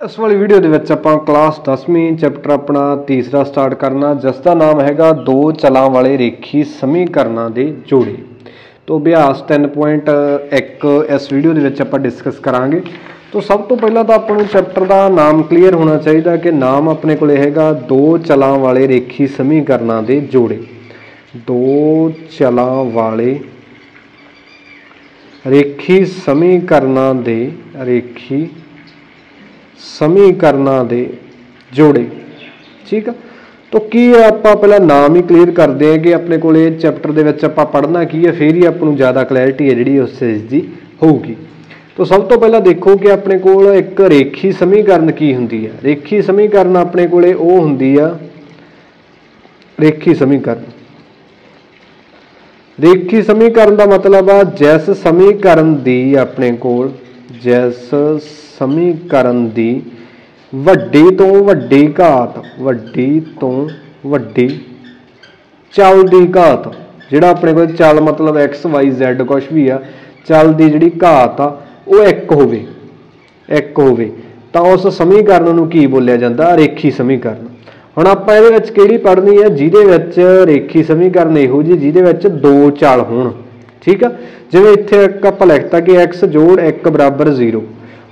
ਇਸ ਵਾਲੀ ਵੀਡੀਓ ਦੇ ਵਿੱਚ ਆਪਾਂ ਕਲਾਸ 10ਵੀਂ ਚੈਪਟਰ ਆਪਣਾ ਤੀਸਰਾ ਸਟਾਰਟ ਕਰਨਾ, ਜਿਸ ਦਾ ਨਾਮ ਹੈਗਾ ਦੋ ਚਲਾਂ ਵਾਲੇ ਰੇਖੀ ਸਮੀਕਰਨਾਂ ਦੇ ਜੋੜੇ। ਤੋਂ ਅਭਿਆਸ 3.1 ਇਸ ਵੀਡੀਓ ਦੇ ਵਿੱਚ ਆਪਾਂ ਡਿਸਕਸ ਕਰਾਂਗੇ। ਤੋਂ ਸਭ ਤੋਂ ਪਹਿਲਾਂ ਤਾਂ ਆਪਾਂ ਨੂੰ ਚੈਪਟਰ ਦਾ ਨਾਮ ਕਲੀਅਰ ਹੋਣਾ ਚਾਹੀਦਾ ਕਿ ਨਾਮ ਆਪਣੇ ਕੋਲੇ ਹੈਗਾ ਦੋ ਚਲਾਂ ਵਾਲੇ ਰੇਖੀ ਸਮੀਕਰਨਾਂ ਦੇ ਜੋੜੇ। ਦੋ ਚਲਾਂ ਵਾਲੇ ਰੇਖੀ ਸਮੀਕਰਨਾਂ ਦੇ, ਰੇਖੀ ਸਮੀਕਰਨਾਂ ਦੇ ਜੋੜੇ। ਠੀਕ ਆ? ਤਾਂ ਕੀ ਹੈ ਆਪਾਂ ਪਹਿਲਾਂ ਨਾਮ ਹੀ ਕਲੀਅਰ ਕਰਦੇ ਹਾਂ ਕਿ ਆਪਣੇ ਕੋਲ ਇਹ ਚੈਪਟਰ ਦੇ ਵਿੱਚ ਆਪਾਂ ਪੜ੍ਹਨਾ ਕੀ ਹੈ, ਫਿਰ ਹੀ ਆਪਾਂ ਨੂੰ ਜ਼ਿਆਦਾ ਕਲੈਰਿਟੀ ਹੈ ਜਿਹੜੀ ਉਸ ਚੀਜ਼ ਦੀ ਹੋਊਗੀ। ਤਾਂ ਸਭ ਤੋਂ ਪਹਿਲਾਂ ਦੇਖੋ ਕਿ ਆਪਣੇ ਕੋਲ ਇੱਕ ਰੇਖੀ ਸਮੀਕਰਨ ਕੀ ਹੁੰਦੀ ਹੈ। ਰੇਖੀ ਸਮੀਕਰਨ ਆਪਣੇ ਕੋਲੇ ਉਹ ਹੁੰਦੀ ਆ, ਰੇਖੀ ਸਮੀਕਰਨ। ਰੇਖੀ ਸਮੀਕਰਨ ਦਾ ਮਤਲਬ ਆ ਜਿਸ ਸਮੀਕਰਨ ਦੀ ਆਪਣੇ ਕੋਲ, ਜਿਸ ਸਮੀਕਰਨ ਦੀ ਵੱਡੀ ਤੋਂ ਵੱਡੀ ਘਾਤ, ਵੱਡੀ ਤੋਂ ਵੱਡੀ ਚਲ ਦੀ ਘਾਤ, ਜਿਹੜਾ ਆਪਣੇ ਕੋਲ ਚੱਲ ਮਤਲਬ x, y, z ਕੁਝ ਵੀ ਆ ਚੱਲ ਦੀ ਜਿਹੜੀ ਘਾਤ ਆ, ਉਹ ਇੱਕ ਹੋਵੇ ਇੱਕ ਹੋਵੇ, ਤਾਂ ਉਸ ਸਮੀਕਰਨ ਨੂੰ ਕੀ ਬੋਲਿਆ ਜਾਂਦਾ? ਰੇਖੀ ਸਮੀਕਰਨ। ਹੁਣ ਆਪਾਂ ਇਹਦੇ ਵਿੱਚ ਕਿਹੜੀ ਪੜ੍ਹਨੀ ਹੈ? ਜਿਹਦੇ ਵਿੱਚ ਰੇਖੀ ਸਮੀਕਰਨ ਇਹੋ ਜਿਹੀ, ਜਿਹਦੇ ਵਿੱਚ ਦੋ ਚੱਲ ਹੋਣ, ਠੀਕ ਆ? ਜਿਵੇਂ ਇੱਥੇ ਇੱਕ ਆਪਾਂ ਲਿਖਤਾ ਕਿ x ਜੋੜ 1 ਬਰਾਬਰ 0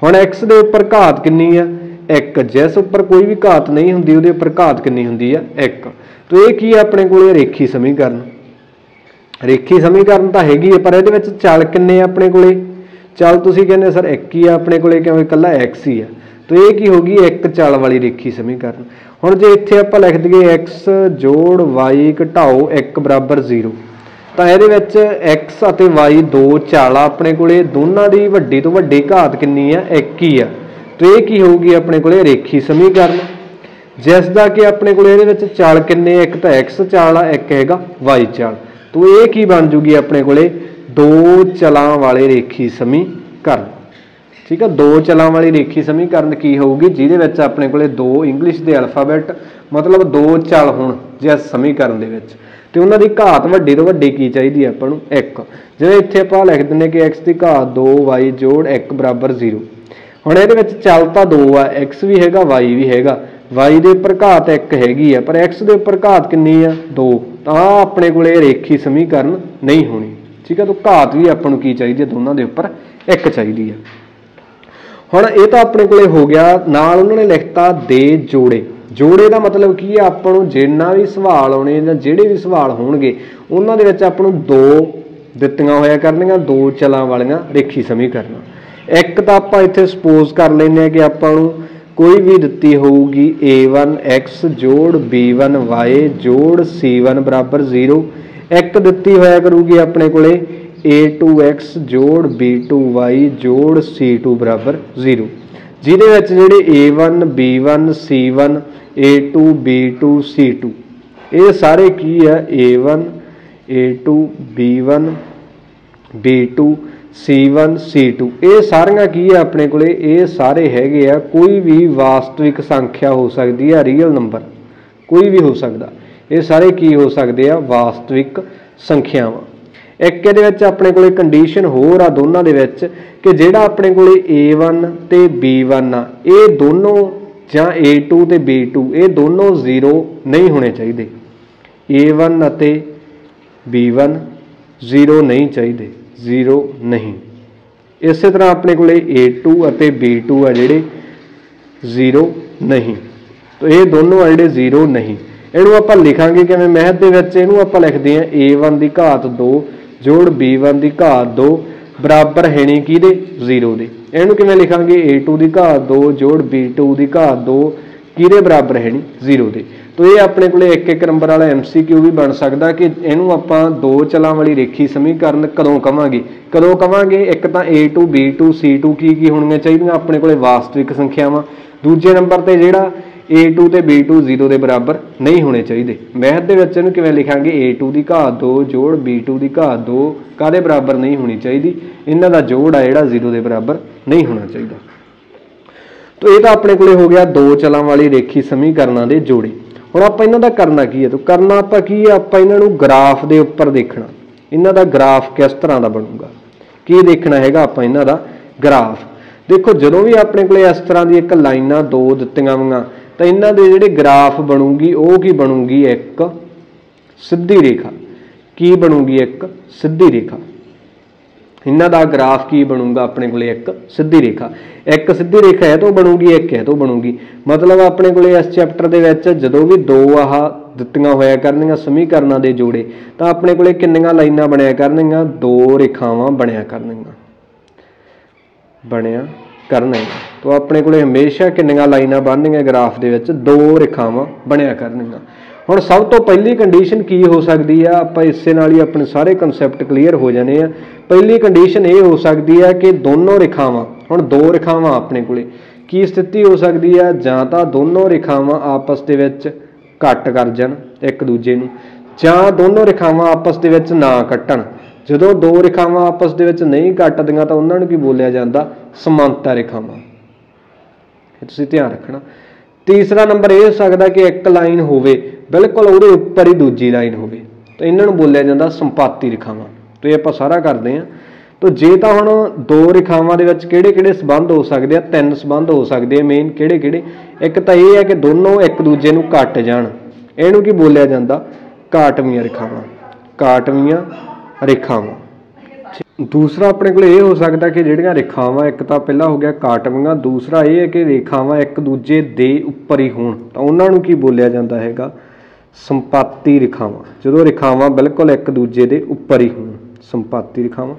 ਹੁਣ x ਦੇ ਉੱਪਰ ਘਾਤ ਕਿੰਨੀ ਆ? 1 ਜਿਸ ਉੱਪਰ ਕੋਈ ਵੀ ਘਾਤ ਨਹੀਂ ਹੁੰਦੀ, ਉਹਦੇ ਉੱਪਰ ਘਾਤ ਕਿੰਨੀ ਹੁੰਦੀ ਆ? 1 ਤਾਂ ਇਹ ਕੀ ਆ ਆਪਣੇ ਕੋਲੇ? ਰੇਖੀ ਸਮੀਕਰਨ। ਰੇਖੀ ਸਮੀਕਰਨ ਤਾਂ ਹੈਗੀ ਹੈ ਪਰ ਇਹਦੇ ਵਿੱਚ ਚੱਲ ਕਿੰਨੇ ਆ ਆਪਣੇ ਕੋਲੇ? ਚੱਲ ਤੁਸੀਂ ਕਹਿੰਦੇ ਸਰ ਇੱਕ ਹੀ ਆ ਆਪਣੇ ਕੋਲੇ, ਕਿਉਂਕਿ ਇਕੱਲਾ x ਹੀ ਆ। ਤਾਂ ਇਹ ਕੀ ਹੋਗੀ ਇੱਕ ਚਲ ਵਾਲੀ ਰੇਖੀ ਸਮੀਕਰਨ। ਹੁਣ ਜੇ ਇੱਥੇ ਆਪਾਂ ਲਿਖ ਦਈਏ x ਜੋੜ y ਘਟਾਓ 1 ਬਰਾਬਰ 0 ਤਾਂ ਇਹਦੇ ਵਿੱਚ x ਅਤੇ y ਦੋ ਚਾਲ ਆ ਆਪਣੇ ਕੋਲੇ, ਦੋਨਾਂ ਦੀ ਵੱਡੀ ਤੋਂ ਵੱਡੀ ਘਾਤ ਕਿੰਨੀ ਆ? ਇੱਕ ਹੀ ਆ। ਤਾਂ ਇਹ ਕੀ ਹੋਊਗੀ ਆਪਣੇ ਕੋਲੇ? ਰੇਖੀ ਸਮੀਕਰਨ। ਜਿਸ ਦਾ ਕਿ ਆਪਣੇ ਕੋਲੇ ਇਹਦੇ ਵਿੱਚ ਚਾਲ ਕਿੰਨੇ ਇੱਕ ਤਾਂ x ਚਾਲ ਆ, ਇੱਕ ਹੈਗਾ y ਚਾਲ। ਤਾਂ ਇਹ ਕੀ ਬਣ ਜੂਗੀ ਆਪਣੇ ਕੋਲੇ? ਦੋ ਚਲਾਂ ਵਾਲੇ ਰੇਖੀ ਸਮੀਕਰਨ। ਠੀਕ ਆ? ਦੋ ਚਲਾਂ ਵਾਲੀ ਰੇਖੀ ਸਮੀਕਰਨ ਕੀ ਹੋਊਗੀ? ਜਿਹਦੇ ਵਿੱਚ ਆਪਣੇ ਕੋਲੇ ਦੋ ਇੰਗਲਿਸ਼ ਦੇ ਅਲਫਾਬੈਟ ਮਤਲਬ ਦੋ ਚਲ ਹੋਣ ਜਿਸ ਸਮੀਕਰਨ ਦੇ ਵਿੱਚ। ਤੇ ਉਹਨਾਂ ਦੀ ਘਾਤ ਵੱਡੀ ਤੋਂ ਵੱਡੀ ਕੀ ਚਾਹੀਦੀ ਹੈ ਆਪਾਂ ਨੂੰ? 1 ਜਿਵੇਂ ਇੱਥੇ ਆਪਾਂ ਲਿਖ ਦਿੰਨੇ ਕਿ x ਦੀ ਘਾਤ 2y ਜੋੜ 1 ਬਰਾਬਰ 0 ਹੁਣ ਇਹਦੇ ਵਿੱਚ ਚੱਲ ਤਾਂ 2 ਆ, x ਵੀ ਹੈਗਾ, y ਵੀ ਹੈਗਾ। y ਦੇ ਉੱਪਰ ਘਾਤ 1 ਹੈਗੀ ਆ, ਪਰ x ਦੇ ਉੱਪਰ ਘਾਤ ਕਿੰਨੀ ਆ? 2 ਤਾਂ ਆਪਣੇ ਕੋਲੇ ਰੇਖੀ ਸਮੀਕਰਨ ਨਹੀਂ ਹੋਣੀ। ਠੀਕ ਆ, ਤਾਂ ਘਾਤ ਵੀ ਆਪਾਂ ਨੂੰ ਕੀ ਚਾਹੀਦੀ ਹੈ ਦੋਨਾਂ ਦੇ ਉੱਪਰ 1 ਚਾਹੀਦੀ ਆ। ਹੁਣ ਇਹ ਤਾਂ ਆਪਣੇ ਕੋਲੇ ਹੋ ਗਿਆ, ਨਾਲ ਉਹਨਾਂ ਨੇ ਲਿਖਤਾ ਦੇ ਜੋੜੇ। ਜੋੜੇ ਦਾ ਮਤਲਬ ਕੀ ਹੈ? ਆਪਾਂ ਨੂੰ ਜਿੰਨਾ ਵੀ ਸਵਾਲ ਆਉਣੇ ਜਾਂ ਜਿਹੜੇ ਵੀ ਸਵਾਲ ਹੋਣਗੇ, ਉਹਨਾਂ ਦੇ ਵਿੱਚ ਆਪਾਂ ਨੂੰ ਦੋ ਦਿੱਤੀਆਂ ਹੋਇਆ ਕਰਨੀਆਂ, ਦੋ ਚਲਾਂ ਵਾਲੀਆਂ ਰੇਖੀ ਸਮੀਕਰਨ। ਇੱਕ ਤਾਂ ਆਪਾਂ ਇੱਥੇ ਸਪੋਜ਼ ਕਰ ਲੈਂਦੇ ਆ ਕਿ ਆਪਾਂ ਨੂੰ ਕੋਈ ਵੀ ਦਿੱਤੀ ਹੋਊਗੀ a1x ਜੋੜ b1y ਜੋੜ c1 ਬਰਾਬਰ 0 ਇੱਕ ਦਿੱਤੀ ਹੋਇਆ ਕਰੂਗੀ ਆਪਣੇ ਕੋਲੇ a2x ਜੋੜ b2y ਜੋੜ c2 ਬਰਾਬਰ 0 ਜਿਹਦੇ ਵਿੱਚ ਜਿਹੜੇ a1 b1 c1 a2 b2 c2 ਇਹ ਸਾਰੇ ਕੀ ਆ a1 a2 b1 b2 c1 c2 ਇਹ ਸਾਰੀਆਂ ਕੀ ਆ ਆਪਣੇ ਕੋਲੇ? ਇਹ ਸਾਰੇ ਹੈਗੇ ਆ। ਕੋਈ ਵੀ ਵਾਸਤਵਿਕ ਸੰਖਿਆ ਹੋ ਸਕਦੀ ਆ ਰੀਅਲ ਨੰਬਰ ਕੋਈ ਵੀ ਹੋ ਸਕਦਾ। ਇਹ ਸਾਰੇ ਕੀ ਹੋ ਸਕਦੇ ਆ? ਵਾਸਤਵਿਕ ਸੰਖਿਆਵਾਂ। ਇੱਕ ਇਹਦੇ ਵਿੱਚ ਆਪਣੇ ਕੋਲੇ ਕੰਡੀਸ਼ਨ ਹੋਰ ਆ ਦੋਨਾਂ ਦੇ ਵਿੱਚ ਕਿ ਜਿਹੜਾ ਆਪਣੇ ਕੋਲੇ a1 ਤੇ b1 ਆ, ਇਹ ਦੋਨੋਂ ਜਾਂ a2 ਤੇ b2 ਇਹ ਦੋਨੋਂ 0 ਨਹੀਂ ਹੋਣੇ ਚਾਹੀਦੇ। A1 ਅਤੇ b1 0 ਨਹੀਂ ਚਾਹੀਦੇ 0 ਨਹੀਂ। ਇਸੇ ਤਰ੍ਹਾਂ ਆਪਣੇ ਕੋਲੇ a2 ਅਤੇ b2 ਆ ਜਿਹੜੇ 0 ਨਹੀਂ। ਤਾਂ ਇਹ ਦੋਨੋਂ ਆ ਜਿਹੜੇ 0 ਨਹੀਂ। ਇਹਨੂੰ ਆਪਾਂ ਲਿਖਾਂਗੇ ਕਿਵੇਂ? ਮਹਿਤ ਦੇ ਵਿੱਚ ਇਹਨੂੰ ਆਪਾਂ ਲਿਖਦੇ ਆ a1 ਦੀ ਘਾਤ 2 ਜੋੜ b1 ਦੀ ਘਾਤ 2 ਬਰਾਬਰ ਹੈ ਨਹੀਂ ਕਿਹਦੇ? 0 ਦੇ। ਇਹਨੂੰ ਕਿਵੇਂ ਲਿਖਾਂਗੇ? A2 ਦੀ ਘਾਤ 2 ਜੋੜ b2 ਦੀ ਘਾਤ 2 ਕਿਹਦੇ ਬਰਾਬਰ ਹੈ ਨਹੀਂ 0 ਦੇ। ਤੋ ਇਹ ਆਪਣੇ ਕੋਲੇ ਇੱਕ ਇੱਕ ਨੰਬਰ ਵਾਲਾ MCQ ਵੀ ਬਣ ਸਕਦਾ ਕਿ ਇਹਨੂੰ ਆਪਾਂ ਦੋ ਚਲਾਂ ਵਾਲੀ ਰੇਖੀ ਸਮੀਕਰਨ ਕਦੋਂ ਕਵਾਂਗੇ? ਕਦੋਂ ਕਵਾਂਗੇ? ਇੱਕ ਤਾਂ a2 b2 c2 ਕੀ ਕੀ ਹੋਣੀਆਂ ਚਾਹੀਦੀਆਂ? ਆਪਣੇ ਕੋਲੇ ਵਾਸਤਵਿਕ ਸੰਖਿਆਵਾਂ। ਦੂਜੇ ਨੰਬਰ ਤੇ ਜਿਹੜਾ a2 ਤੇ b2 0 ਦੇ ਬਰਾਬਰ ਨਹੀਂ ਹੋਣੇ ਚਾਹੀਦੇ। ਮੈਥ ਦੇ ਵਿੱਚ ਇਹਨੂੰ ਕਿਵੇਂ ਲਿਖਾਂਗੇ? A2 ਦੀ ਘਾਤ 2 ਜੋੜ b2 ਦੀ ਘਾਤ 2 ਕਾਦੇ ਬਰਾਬਰ ਨਹੀਂ ਹੋਣੀ ਚਾਹੀਦੀ? ਇਹਨਾਂ ਦਾ ਜੋੜ ਆ ਜਿਹੜਾ 0 ਦੇ ਬਰਾਬਰ ਨਹੀਂ ਹੋਣਾ ਚਾਹੀਦਾ। ਤੋ ਇਹ ਤਾਂ ਆਪਣੇ ਕੋਲੇ ਹੋ ਗਿਆ ਦੋ ਚਲਾਂ ਵਾਲੀ ਰੇਖੀ ਸਮੀਕਰਨਾਂ ਦੇ ਜੋੜੇ। ਹੁਣ ਆਪਾਂ ਇਹਨਾਂ ਦਾ ਕਰਨਾ ਕੀ ਹੈ? ਤੋ ਕਰਨਾ ਆਪਾਂ ਕੀ ਹੈ? ਆਪਾਂ ਇਹਨਾਂ ਨੂੰ ਗ੍ਰਾਫ ਦੇ ਉੱਪਰ ਦੇਖਣਾ। ਇਹਨਾਂ ਦਾ ਗ੍ਰਾਫ ਕਿਸ ਤਰ੍ਹਾਂ ਦਾ ਬਣੂਗਾ? ਕੀ ਦੇਖਣਾ ਹੈਗਾ ਆਪਾਂ ਇਹਨਾਂ ਦਾ? ਗ੍ਰਾਫ। ਦੇਖੋ ਜਦੋਂ ਵੀ ਆਪਣੇ ਕੋਲੇ ਇਸ ਤਰ੍ਹਾਂ ਦੀ ਇੱਕ ਲਾਈਨਾਂ ਦੋ ਦਿੱਤੀਆਂ ਹੋਈਆਂ ਤਾਂ ਇਹਨਾਂ ਦੇ ਜਿਹੜੇ ਗ੍ਰਾਫ ਬਣੂਗੀ, ਉਹ ਕੀ ਬਣੂਗੀ ਇੱਕ? ਸਿੱਧੀ ਰੇਖਾ। ਕੀ ਬਣੂਗੀ ਇੱਕ? ਸਿੱਧੀ ਰੇਖਾ। ਇਹਨਾਂ ਦਾ ਗ੍ਰਾਫ ਕੀ ਬਣੂਗਾ ਆਪਣੇ ਕੋਲੇ ਇੱਕ? ਸਿੱਧੀ ਰੇਖਾ। ਇੱਕ ਸਿੱਧੀ ਰੇਖਾ ਹੈ ਤੋਂ ਬਣੂਗੀ, ਇੱਕ ਹੈ ਤੋਂ ਬਣੂਗੀ। ਮਤਲਬ ਆਪਣੇ ਕੋਲੇ ਇਸ ਚੈਪਟਰ ਦੇ ਵਿੱਚ ਜਦੋਂ ਵੀ ਦੋ ਆਹ ਦਿੱਤੀਆਂ ਹੋਇਆ ਕਰਨਗੀਆਂ ਸਮੀਕਰਨਾਂ ਦੇ ਜੋੜੇ, ਤਾਂ ਆਪਣੇ ਕੋਲੇ ਕਿੰਨੀਆਂ ਲਾਈਨਾਂ ਬਣਿਆ ਕਰਨਗੀਆਂ ਦੋ ਰੇਖਾਵਾਂ ਬਣਿਆ ਕਰਨਗੀਆਂ ਬਣਿਆ ਕਰਨਗੀਆਂ ਤਾਂ ਆਪਣੇ ਕੋਲੇ ਹਮੇਸ਼ਾ ਕਿੰਨੀਆਂ ਲਾਈਨਾਂ ਬਣਨਗੀਆਂ ਗ੍ਰਾਫ ਦੇ ਵਿੱਚ, ਦੋ ਰੇਖਾਵਾਂ ਬਣਿਆ ਕਰਨਗੀਆਂ ਹੁਣ ਸਭ ਤੋਂ ਪਹਿਲੀ ਕੰਡੀਸ਼ਨ ਕੀ ਹੋ ਸਕਦੀ ਆ? ਆਪਾਂ ਇਸੇ ਨਾਲ ਹੀ ਆਪਣੇ ਸਾਰੇ ਕਨਸੈਪਟ ਕਲੀਅਰ ਹੋ ਜਾਣੇ ਆ। ਪਹਿਲੀ ਕੰਡੀਸ਼ਨ ਇਹ ਹੋ ਸਕਦੀ ਆ ਕਿ ਦੋਨੋਂ ਰੇਖਾਵਾਂ, ਹੁਣ ਦੋ ਰੇਖਾਵਾਂ ਆਪਣੇ ਕੋਲੇ, ਕੀ ਸਥਿਤੀ ਹੋ ਸਕਦੀ ਆ? ਜਾਂ ਤਾਂ ਦੋਨੋਂ ਰੇਖਾਵਾਂ ਆਪਸ ਦੇ ਵਿੱਚ ਕੱਟ ਕਰ ਜਾਣ ਇੱਕ ਦੂਜੇ ਨੂੰ, ਜਾਂ ਦੋਨੋਂ ਰੇਖਾਵਾਂ ਆਪਸ ਦੇ ਵਿੱਚ ਨਾ ਕੱਟਣ। ਜਦੋਂ ਦੋ ਰੇਖਾਵਾਂ ਆਪਸ ਦੇ ਵਿੱਚ ਨਹੀਂ ਕੱਟਦੀਆਂ ਤਾਂ ਉਹਨਾਂ ਨੂੰ ਕੀ ਬੋਲਿਆ ਜਾਂਦਾ? ਸਮਾਨਤਾ ਰੇਖਾਵਾਂ। ਇਹ ਤੁਸੀਂ ਧਿਆਨ ਰੱਖਣਾ। ਤੀਸਰਾ ਨੰਬਰ ਇਹ ਹੋ ਸਕਦਾ ਕਿ ਇੱਕ ਲਾਈਨ ਹੋਵੇ, ਬਿਲਕੁਲ ਉਹਦੇ ਉੱਪਰ ਹੀ ਦੂਜੀ ਲਾਈਨ ਹੋਵੇ। ਤਾਂ ਇਹਨਾਂ ਨੂੰ ਬੋਲਿਆ ਜਾਂਦਾ ਸੰਪਾਤੀ ਰੇਖਾਵਾਂ। ਤੇ ਆਪਾਂ ਸਾਰਾ ਕਰਦੇ ਹਾਂ। ਤਾਂ ਜੇ ਤਾਂ ਹੁਣ ਦੋ ਰੇਖਾਵਾਂ ਦੇ ਵਿੱਚ ਕਿਹੜੇ-ਕਿਹੜੇ ਸਬੰਧ ਹੋ ਸਕਦੇ ਆ, ਤਿੰਨ ਸਬੰਧ ਹੋ ਸਕਦੇ ਆ ਮੇਨ ਕਿਹੜੇ-ਕਿਹੜੇ, ਇੱਕ ਤਾਂ ਇਹ ਹੈ ਕਿ ਦੋਨੋਂ ਇੱਕ ਦੂਜੇ ਨੂੰ ਕੱਟ ਜਾਣ। ਇਹਨੂੰ ਕੀ ਬੋਲਿਆ ਜਾਂਦਾ? ਕਾਟਵੀਆਂ ਰੇਖਾਵਾਂ। ਕਾਟਵੀਆਂ ਰੇਖਾਵਾਂ। ਦੂਸਰਾ ਆਪਣੇ ਕੋਲ ਇਹ ਹੋ ਸਕਦਾ ਕਿ ਜਿਹੜੀਆਂ ਰੇਖਾਵਾਂ ਇੱਕ ਤਾਂ ਪਹਿਲਾਂ ਹੋ ਗਿਆ ਕਾਟਵੀਆਂ, ਦੂਸਰਾ ਇਹ ਹੈ ਕਿ ਰੇਖਾਵਾਂ ਇੱਕ ਦੂਜੇ ਦੇ ਉੱਪਰ ਹੀ ਹੋਣ। ਤਾਂ ਉਹਨਾਂ ਨੂੰ ਕੀ ਬੋਲਿਆ ਜਾਂਦਾ ਹੈਗਾ? ਸੰਪਾਤੀ ਰੇਖਾਵਾਂ। ਜਦੋਂ ਰੇਖਾਵਾਂ ਬਿਲਕੁਲ ਇੱਕ ਦੂਜੇ ਦੇ ਉੱਪਰ ਹੀ ਹੋਣ, ਸੰਪਾਤੀ ਰੇਖਾਵਾਂ।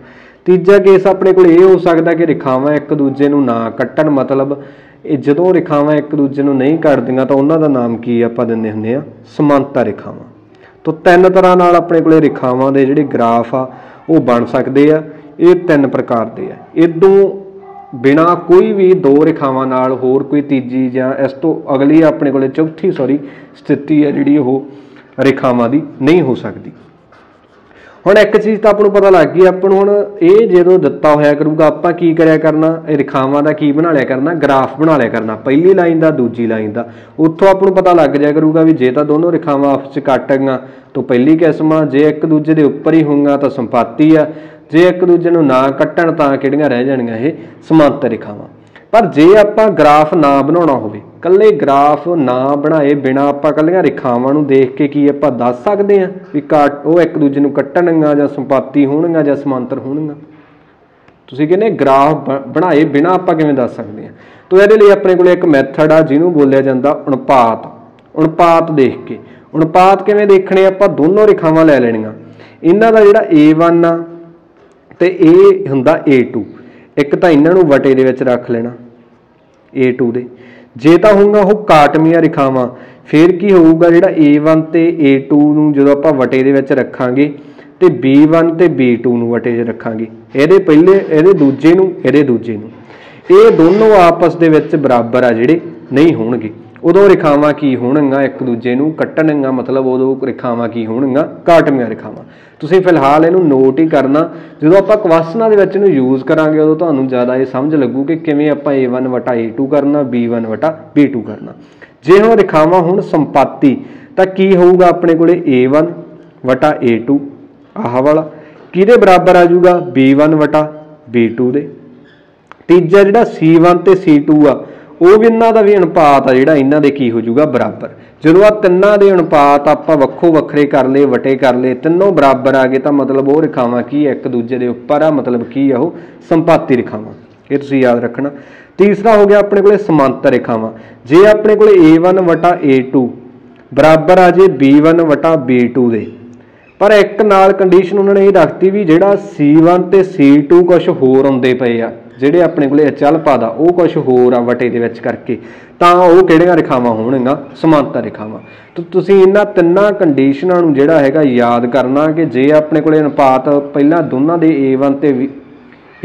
ਤੀਜਾ ਕੇਸ ਆਪਣੇ ਕੋਲ ਇਹ ਹੋ ਸਕਦਾ ਕਿ ਰੇਖਾਵਾਂ ਇੱਕ ਦੂਜੇ ਨੂੰ ਨਾ ਕੱਟਣ ਮਤਲਬ ਇਹ ਜਦੋਂ ਰੇਖਾਵਾਂ ਇੱਕ ਦੂਜੇ ਨੂੰ ਨਹੀਂ ਕੱਟਦੀਆਂ ਤਾਂ ਉਹਨਾਂ ਦਾ ਨਾਮ ਕੀ ਆਪਾਂ ਦਿੰਦੇ ਹੁੰਦੇ ਆ? ਸਮਾਨਤਾ ਰੇਖਾਵਾਂ। ਤੋਂ ਤਿੰਨ ਤਰ੍ਹਾਂ ਨਾਲ ਆਪਣੇ ਕੋਲੇ ਰੇਖਾਵਾਂ ਦੇ ਜਿਹੜੇ ਗ੍ਰਾਫ ਆ ਉਹ ਬਣ ਸਕਦੇ ਆ, ਇਹ ਤਿੰਨ ਪ੍ਰਕਾਰ ਦੇ ਆ। ਇਦੋਂ ਬਿਨਾ ਕੋਈ ਵੀ ਦੋ ਰੇਖਾਵਾਂ ਨਾਲ ਹੋਰ ਕੋਈ ਤੀਜੀ ਜਾਂ ਇਸ ਤੋਂ ਅਗਲੀ ਆਪਣੇ ਕੋਲੇ ਚੌਥੀ ਸੌਰੀ ਸਥਿਤੀ ਹੈ ਜਿਹੜੀ ਉਹ ਰੇਖਾਵਾਂ ਦੀ ਨਹੀਂ ਹੋ ਸਕਦੀ। ਹੁਣ ਇੱਕ ਚੀਜ਼ ਤਾਂ ਆਪਾਂ ਨੂੰ ਪਤਾ ਲੱਗ ਗਈ, ਆਪਾਂ ਨੂੰ ਹੁਣ ਇਹ ਜਦੋਂ ਦਿੱਤਾ ਹੋਇਆ ਕਰੂਗਾ, ਆਪਾਂ ਕੀ ਕਰਿਆ ਕਰਨਾ? ਇਹ ਰੇਖਾਵਾਂ ਦਾ ਕੀ ਬਣਾ ਲਿਆ ਕਰਨਾ? ਗ੍ਰਾਫ ਬਣਾ ਲਿਆ ਕਰਨਾ, ਪਹਿਲੀ ਲਾਈਨ ਦਾ, ਦੂਜੀ ਲਾਈਨ ਦਾ। ਉੱਥੋਂ ਆਪਾਂ ਨੂੰ ਪਤਾ ਲੱਗ ਜਾਇਆ ਕਰੂਗਾ ਵੀ ਜੇ ਤਾਂ ਦੋਨੋਂ ਰੇਖਾਵਾਂ ਆਪਸ ਵਿੱਚ ਕੱਟ ਗਈਆਂ, ਤਾਂ ਪਹਿਲੀ ਕਿਸਮਾਂ ਜੇ ਇੱਕ ਦੂਜੇ ਦੇ ਉੱਪਰ ਹੀ ਹੋਊਗਾ ਤਾਂ ਸੰਪਾਤੀ ਆ। ਜੇ ਇੱਕ ਦੂਜੇ ਨੂੰ ਨਾ ਕੱਟਣ ਤਾਂ ਕਿਹੜੀਆਂ ਰਹਿ ਜਾਣਗੀਆਂ ਇਹ? ਸਮਾਂਤਰ ਰੇਖਾਵਾਂ। ਪਰ ਜੇ ਆਪਾਂ ਗ੍ਰਾਫ ਨਾ ਬਣਾਉਣਾ ਹੋਵੇ ਕੱਲੇ ਗ੍ਰਾਫ ਨਾ ਬਣਾਏ ਬਿਨਾ ਆਪਾਂ ਕੱਲੀਆਂ ਰੇਖਾਵਾਂ ਨੂੰ ਦੇਖ ਕੇ ਕੀ ਆਪਾਂ ਦੱਸ ਸਕਦੇ ਹਾਂ ਵੀ ਕਾਟ ਉਹ ਇੱਕ ਦੂਜੇ ਨੂੰ ਕੱਟਣਗੀਆਂ ਜਾਂ ਸੰਪਾਤੀ ਹੋਣਗੀਆਂ ਜਾਂ ਸਮਾਂਤਰ ਹੋਣਗੀਆਂ? ਤੁਸੀਂ ਕਹਿੰਦੇ ਗ੍ਰਾਫ ਬਣਾਏ ਬਿਨਾ ਆਪਾਂ ਕਿਵੇਂ ਦੱਸ ਸਕਦੇ ਹਾਂ? ਤਾਂ ਇਹਦੇ ਲਈ ਆਪਣੇ ਕੋਲੇ ਇੱਕ ਮੈਥਡ ਆ, ਜਿਹਨੂੰ ਬੋਲਿਆ ਜਾਂਦਾ ਅਨੁਪਾਤ ਅਨੁਪਾਤ ਦੇਖ ਕੇ। ਅਨੁਪਾਤ ਕਿਵੇਂ ਦੇਖਣੇ ਆਪਾਂ ਦੋਨੋਂ ਰੇਖਾਵਾਂ ਲੈ ਲੈਣੀਆਂ। ਇਹਨਾਂ ਦਾ ਜਿਹੜਾ a1 ਆ ਤੇ ਇਹ ਹੁੰਦਾ a2 ਇੱਕ ਤਾਂ ਇਹਨਾਂ ਨੂੰ ਵਟੇ ਦੇ ਵਿੱਚ ਰੱਖ ਲੈਣਾ a2 ਦੇ। ਜੇ ਤਾਂ ਹੋਊਗਾ ਉਹ ਕਾਟਮੀਆਂ ਰੇਖਾਵਾਂ, ਫਿਰ ਕੀ ਹੋਊਗਾ ਜਿਹੜਾ a1 ਤੇ a2 ਨੂੰ ਜਦੋਂ ਆਪਾਂ ਵਟੇ ਦੇ ਵਿੱਚ ਰੱਖਾਂਗੇ ਤੇ b1 ਤੇ b2 ਨੂੰ ਵਟੇ 'ਚ ਰੱਖਾਂਗੇ, ਇਹਦੇ ਪਹਿਲੇ, ਇਹਦੇ ਦੂਜੇ ਨੂੰ, ਇਹਦੇ ਦੂਜੇ ਨੂੰ। ਇਹ ਦੋਨੋਂ ਆਪਸ ਦੇ ਵਿੱਚ ਬਰਾਬਰ ਆ ਜਿਹੜੇ ਨਹੀਂ ਹੋਣਗੇ। ਉਦੋਂ ਰੇਖਾਵਾਂ ਕੀ ਹੋਣਗੀਆਂ? ਇੱਕ ਦੂਜੇ ਨੂੰ ਕੱਟਣਗੀਆਂ, ਮਤਲਬ ਉਦੋਂ ਰੇਖਾਵਾਂ ਕੀ ਹੋਣਗੀਆਂ? ਕਾਟਮੀਆਂ ਰੇਖਾਵਾਂ। ਤੁਸੀਂ ਫਿਲਹਾਲ ਇਹਨੂੰ ਨੋਟ ਹੀ ਕਰਨਾ। ਜਦੋਂ ਆਪਾਂ ਕੁਐਸਚਨਾਂ ਦੇ ਵਿੱਚ ਇਹਨੂੰ ਯੂਜ਼ ਕਰਾਂਗੇ, ਉਦੋਂ ਤੁਹਾਨੂੰ ਜ਼ਿਆਦਾ ਇਹ ਸਮਝ ਲੱਗੂ ਕਿ ਕਿਵੇਂ ਆਪਾਂ a1 ਵਟਾ a2 ਕਰਨਾ b1 ਵਟਾ b2 ਕਰਨਾ। ਜੇ ਹੁਣ ਰੇਖਾਵਾਂ ਹੁਣ ਸੰਪਾਤੀ, ਤਾਂ ਕੀ ਹੋਊਗਾ ਆਪਣੇ ਕੋਲੇ? A1 ਵਟਾ a2 ਆਹ ਵਾਲਾ। ਕਿਹਦੇ ਬਰਾਬਰ ਆ ਜਾਊਗਾ? B1 ਵਟਾ b2 ਦੇ। ਤੀਜਾ ਜਿਹੜਾ c1 ਤੇ c2 ਆ ਉਹ ਵੀ ਇਹਨਾਂ ਦਾ ਵੀ ਅਨੁਪਾਤ ਆ ਜਿਹੜਾ ਇਹਨਾਂ ਦੇ ਕੀ ਹੋ ਜਾਊਗਾ, ਬਰਾਬਰ। ਜਦੋਂ ਆ ਤਿੰਨਾਂ ਦੇ ਅਨੁਪਾਤ ਆਪਾਂ ਵੱਖੋ ਵੱਖਰੇ ਕਰ ਲਏ, ਵਟੇ ਕਰ ਲਏ, ਤਿੰਨੋਂ ਬਰਾਬਰ ਆ ਗਏ ਤਾਂ ਮਤਲਬ ਉਹ ਰੇਖਾਵਾਂ ਕੀ ਇੱਕ ਦੂਜੇ ਦੇ ਉੱਪਰ ਆ, ਮਤਲਬ ਕੀ ਆ ਉਹ? ਸੰਪਾਤੀ ਰੇਖਾਵਾਂ। ਇਹ ਤੁਸੀਂ ਯਾਦ ਰੱਖਣਾ। ਤੀਸਰਾ ਹੋ ਗਿਆ ਆਪਣੇ ਕੋਲੇ ਸਮਾਂਤਰ ਰੇਖਾਵਾਂ। ਜੇ ਆਪਣੇ ਕੋਲੇ a1 ਵਟਾ a2 ਬਰਾਬਰ ਆ ਜੇ b1 ਵਟਾ b2 ਦੇ। ਪਰ ਇੱਕ ਨਾਲ ਕੰਡੀਸ਼ਨ ਉਹਨਾਂ ਨੇ ਇਹ ਰੱਖਤੀ ਵੀ ਜਿਹੜਾ c1 ਤੇ c2 ਕੁਝ ਹੋਰ ਹੁੰਦੇ ਪਏ ਆ। ਜਿਹੜੇ ਆਪਣੇ ਕੋਲੇ ਅਚਲ ਪਾਦਾ ਉਹ ਕੁਝ ਹੋਰ ਆ ਵਟੇ ਦੇ ਵਿੱਚ ਕਰਕੇ। ਤਾਂ ਉਹ ਕਿਹੜੀਆਂ ਰੇਖਾਵਾਂ ਹੋਣਗੀਆਂ? ਸਮਾਂਤਰ ਰੇਖਾਵਾਂ। ਤਾਂ ਤੁਸੀਂ ਇਹਨਾਂ ਤਿੰਨਾਂ ਕੰਡੀਸ਼ਨਾਂ ਨੂੰ ਜਿਹੜਾ ਹੈਗਾ ਯਾਦ ਕਰਨਾ ਕਿ ਜੇ ਆਪਣੇ ਕੋਲੇ ਅਨੁਪਾਤ ਪਹਿਲਾਂ ਦੋਨਾਂ ਦੇ a1 ਤੇ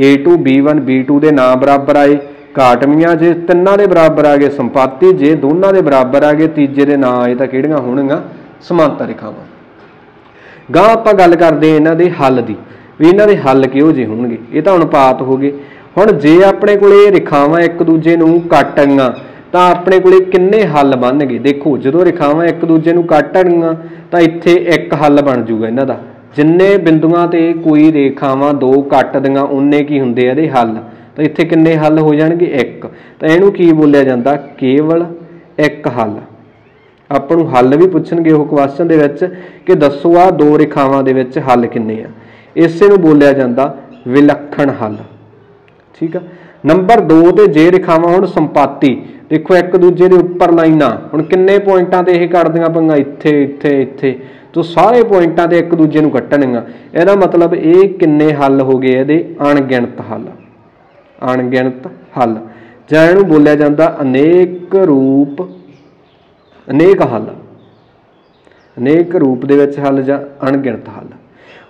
a2 b1 b2 ਦੇ ਨਾਂ ਬਰਾਬਰ ਆਏ ਕਾਟਮੀਆਂ ਜੇ ਤਿੰਨਾਂ ਦੇ ਬਰਾਬਰ ਆ ਗਏ, ਸੰਪਾਤੀ ਜੇ ਦੋਨਾਂ ਦੇ ਬਰਾਬਰ ਆ ਗਏ, ਤੀਜੇ ਦੇ ਨਾਂ ਆਏ, ਤਾਂ ਕਿਹੜੀਆਂ ਹੋਣਗੀਆਂ? ਸਮਾਂਤਰ ਰੇਖਾਵਾਂ। ਗਾਂ ਆਪਾਂ ਗੱਲ ਕਰਦੇ ਹਾਂ ਇਹਨਾਂ ਦੇ ਹੱਲ ਦੀ। ਵੀ ਇਹਨਾਂ ਦੇ ਹੱਲ ਕਿਹੋ ਜਿਹੇ ਹੋਣਗੇ? ਇਹ ਤਾਂ ਅਨੁਪਾਤ ਹੋ ਗਏ। ਹੁਣ ਜੇ ਆਪਣੇ ਕੋਲੇ ਰੇਖਾਵਾਂ ਇੱਕ ਦੂਜੇ ਨੂੰ ਕੱਟਣੀਆਂ, ਤਾਂ ਆਪਣੇ ਕੋਲੇ ਕਿੰਨੇ ਹੱਲ ਬਣਨਗੇ? ਦੇਖੋ, ਜਦੋਂ ਰੇਖਾਵਾਂ ਇੱਕ ਦੂਜੇ ਨੂੰ ਕੱਟਣਗੀਆਂ, ਤਾਂ ਇੱਥੇ ਇੱਕ ਹੱਲ ਬਣ ਜਾਊਗਾ ਇਹਨਾਂ ਦਾ। ਜਿੰਨੇ ਬਿੰਦੂਆਂ ਤੇ ਕੋਈ ਰੇਖਾਵਾਂ ਦੋ ਕੱਟਦੀਆਂ ਉਹਨੇ ਕੀ ਹੁੰਦੇ ਆ ਇਹਦੇ ਹੱਲ? ਤਾਂ ਇੱਥੇ ਕਿੰਨੇ ਹੱਲ ਹੋ ਜਾਣਗੇ? ਇੱਕ। ਤਾਂ ਇਹਨੂੰ ਕੀ ਬੋਲਿਆ ਜਾਂਦਾ? ਕੇਵਲ ਇੱਕ ਹੱਲ। ਆਪਾਂ ਨੂੰ ਹੱਲ ਵੀ ਪੁੱਛਣਗੇ ਉਹ ਕੁਐਸਚਨ ਦੇ ਵਿੱਚ ਕਿ ਦੱਸੋ ਆ ਦੋ ਰੇਖਾਵਾਂ ਦੇ ਵਿੱਚ ਹੱਲ ਕਿੰਨੇ ਆ। ਇਸੇ ਨੂੰ ਬੋਲਿਆ ਜਾਂਦਾ ਵਿਲੱਖਣ ਹੱਲ। ਠੀਕ ਆ? ਨੰਬਰ 2 ਤੇ ਜੇ ਰੇਖਾਵਾਂ ਹੁਣ ਸੰਪਾਤੀ। ਦੇਖੋ ਇੱਕ ਦੂਜੇ ਦੇ ਉੱਪਰ ਲਾਈਨਾਂ। ਹੁਣ ਕਿੰਨੇ ਪੁਆਇੰਟਾਂ ਤੇ ਇਹ ਕੱਢਦੀਆਂ ਪੰਗਾ ਇੱਥੇ ਇੱਥੇ ਇੱਥੇ। ਤੋਂ ਸਾਰੇ ਪੁਆਇੰਟਾਂ ਤੇ ਇੱਕ ਦੂਜੇ ਨੂੰ ਕੱਟਣਗੀਆਂ ਇਹਦਾ ਮਤਲਬ ਇਹ ਕਿੰਨੇ ਹੱਲ ਹੋ ਗਏ? ਇਹਦੇ ਅਣਗਿਣਤ ਹੱਲ। ਅਣਗਿਣਤ ਹੱਲ। ਜਾਂ ਇਹਨੂੰ ਬੋਲਿਆ ਜਾਂਦਾ ਅਨੇਕ ਰੂਪ, ਅਨੇਕ ਹੱਲ। ਅਨੇਕ ਰੂਪ ਦੇ ਵਿੱਚ ਹੱਲ ਜਾਂ ਅਣਗਿਣਤ ਹੱਲ।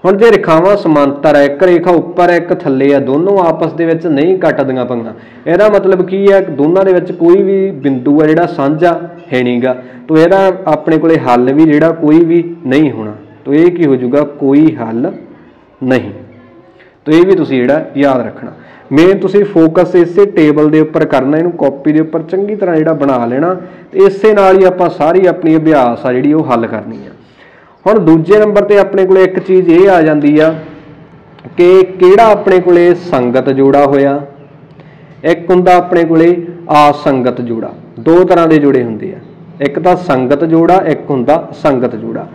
ਹੁਣ ਜੇ ਰੇਖਾਵਾਂ ਸਮਾਂਤਰ ਹੈ, ਇੱਕ ਰੇਖਾ ਉੱਪਰ ਹੈ, ਇੱਕ ਥੱਲੇ ਹੈ, ਦੋਨੋਂ ਆਪਸ ਦੇ ਵਿੱਚ ਨਹੀਂ ਕੱਟਦੀਆਂ ਪੰਗਾ। ਇਹਦਾ ਮਤਲਬ ਕੀ ਹੈ? ਦੋਨਾਂ ਦੇ ਵਿੱਚ ਕੋਈ ਵੀ ਬਿੰਦੂ ਹੈ ਜਿਹੜਾ ਸਾਂਝਾ ਹੈ ਨਹੀਂਗਾ ਤੋਂ ਇਹਦਾ ਆਪਣੇ ਕੋਲੇ ਹੱਲ ਵੀ ਜਿਹੜਾ ਕੋਈ ਵੀ ਨਹੀਂ ਹੋਣਾ। ਤੋਂ ਇਹ ਕੀ ਹੋ ਜਾਊਗਾ? ਕੋਈ ਹੱਲ ਨਹੀਂ। ਤੋਂ ਇਹ ਵੀ ਤੁਸੀਂ ਜਿਹੜਾ ਯਾਦ ਰੱਖਣਾ। ਮੇਨ ਤੁਸੀਂ ਫੋਕਸ ਇਸੇ ਟੇਬਲ ਦੇ ਉੱਪਰ ਕਰਨਾ, ਇਹਨੂੰ ਕਾਪੀ ਦੇ ਉੱਪਰ ਚੰਗੀ ਤਰ੍ਹਾਂ ਜਿਹੜਾ ਬਣਾ ਲੈਣਾ। ਤੇ ਇਸੇ ਨਾਲ ਹੀ ਆਪਾਂ ਸਾਰੀ ਆਪਣੀ ਅਭਿਆਸ ਆ ਜਿਹੜੀ ਉਹ ਹੱਲ ਕਰਨੀ ਆ। ਹੁਣ ਦੂਜੇ ਨੰਬਰ ਤੇ ਆਪਣੇ ਕੋਲੇ ਇੱਕ ਚੀਜ਼ ਇਹ ਆ ਜਾਂਦੀ ਆ ਕਿ ਕਿਹੜਾ ਆਪਣੇ ਕੋਲੇ ਸੰਗਤ ਜੋੜਾ ਹੋਇਆ? ਇੱਕ ਹੁੰਦਾ ਆਪਣੇ ਕੋਲੇ ਆਸੰਗਤ ਜੋੜਾ। ਦੋ ਤਰ੍ਹਾਂ ਦੇ ਜੋੜੇ ਹੁੰਦੇ ਆ। ਇੱਕ ਤਾਂ ਸੰਗਤ ਜੋੜਾ, ਇੱਕ ਹੁੰਦਾ ਸੰਗਤ ਜੋੜਾ।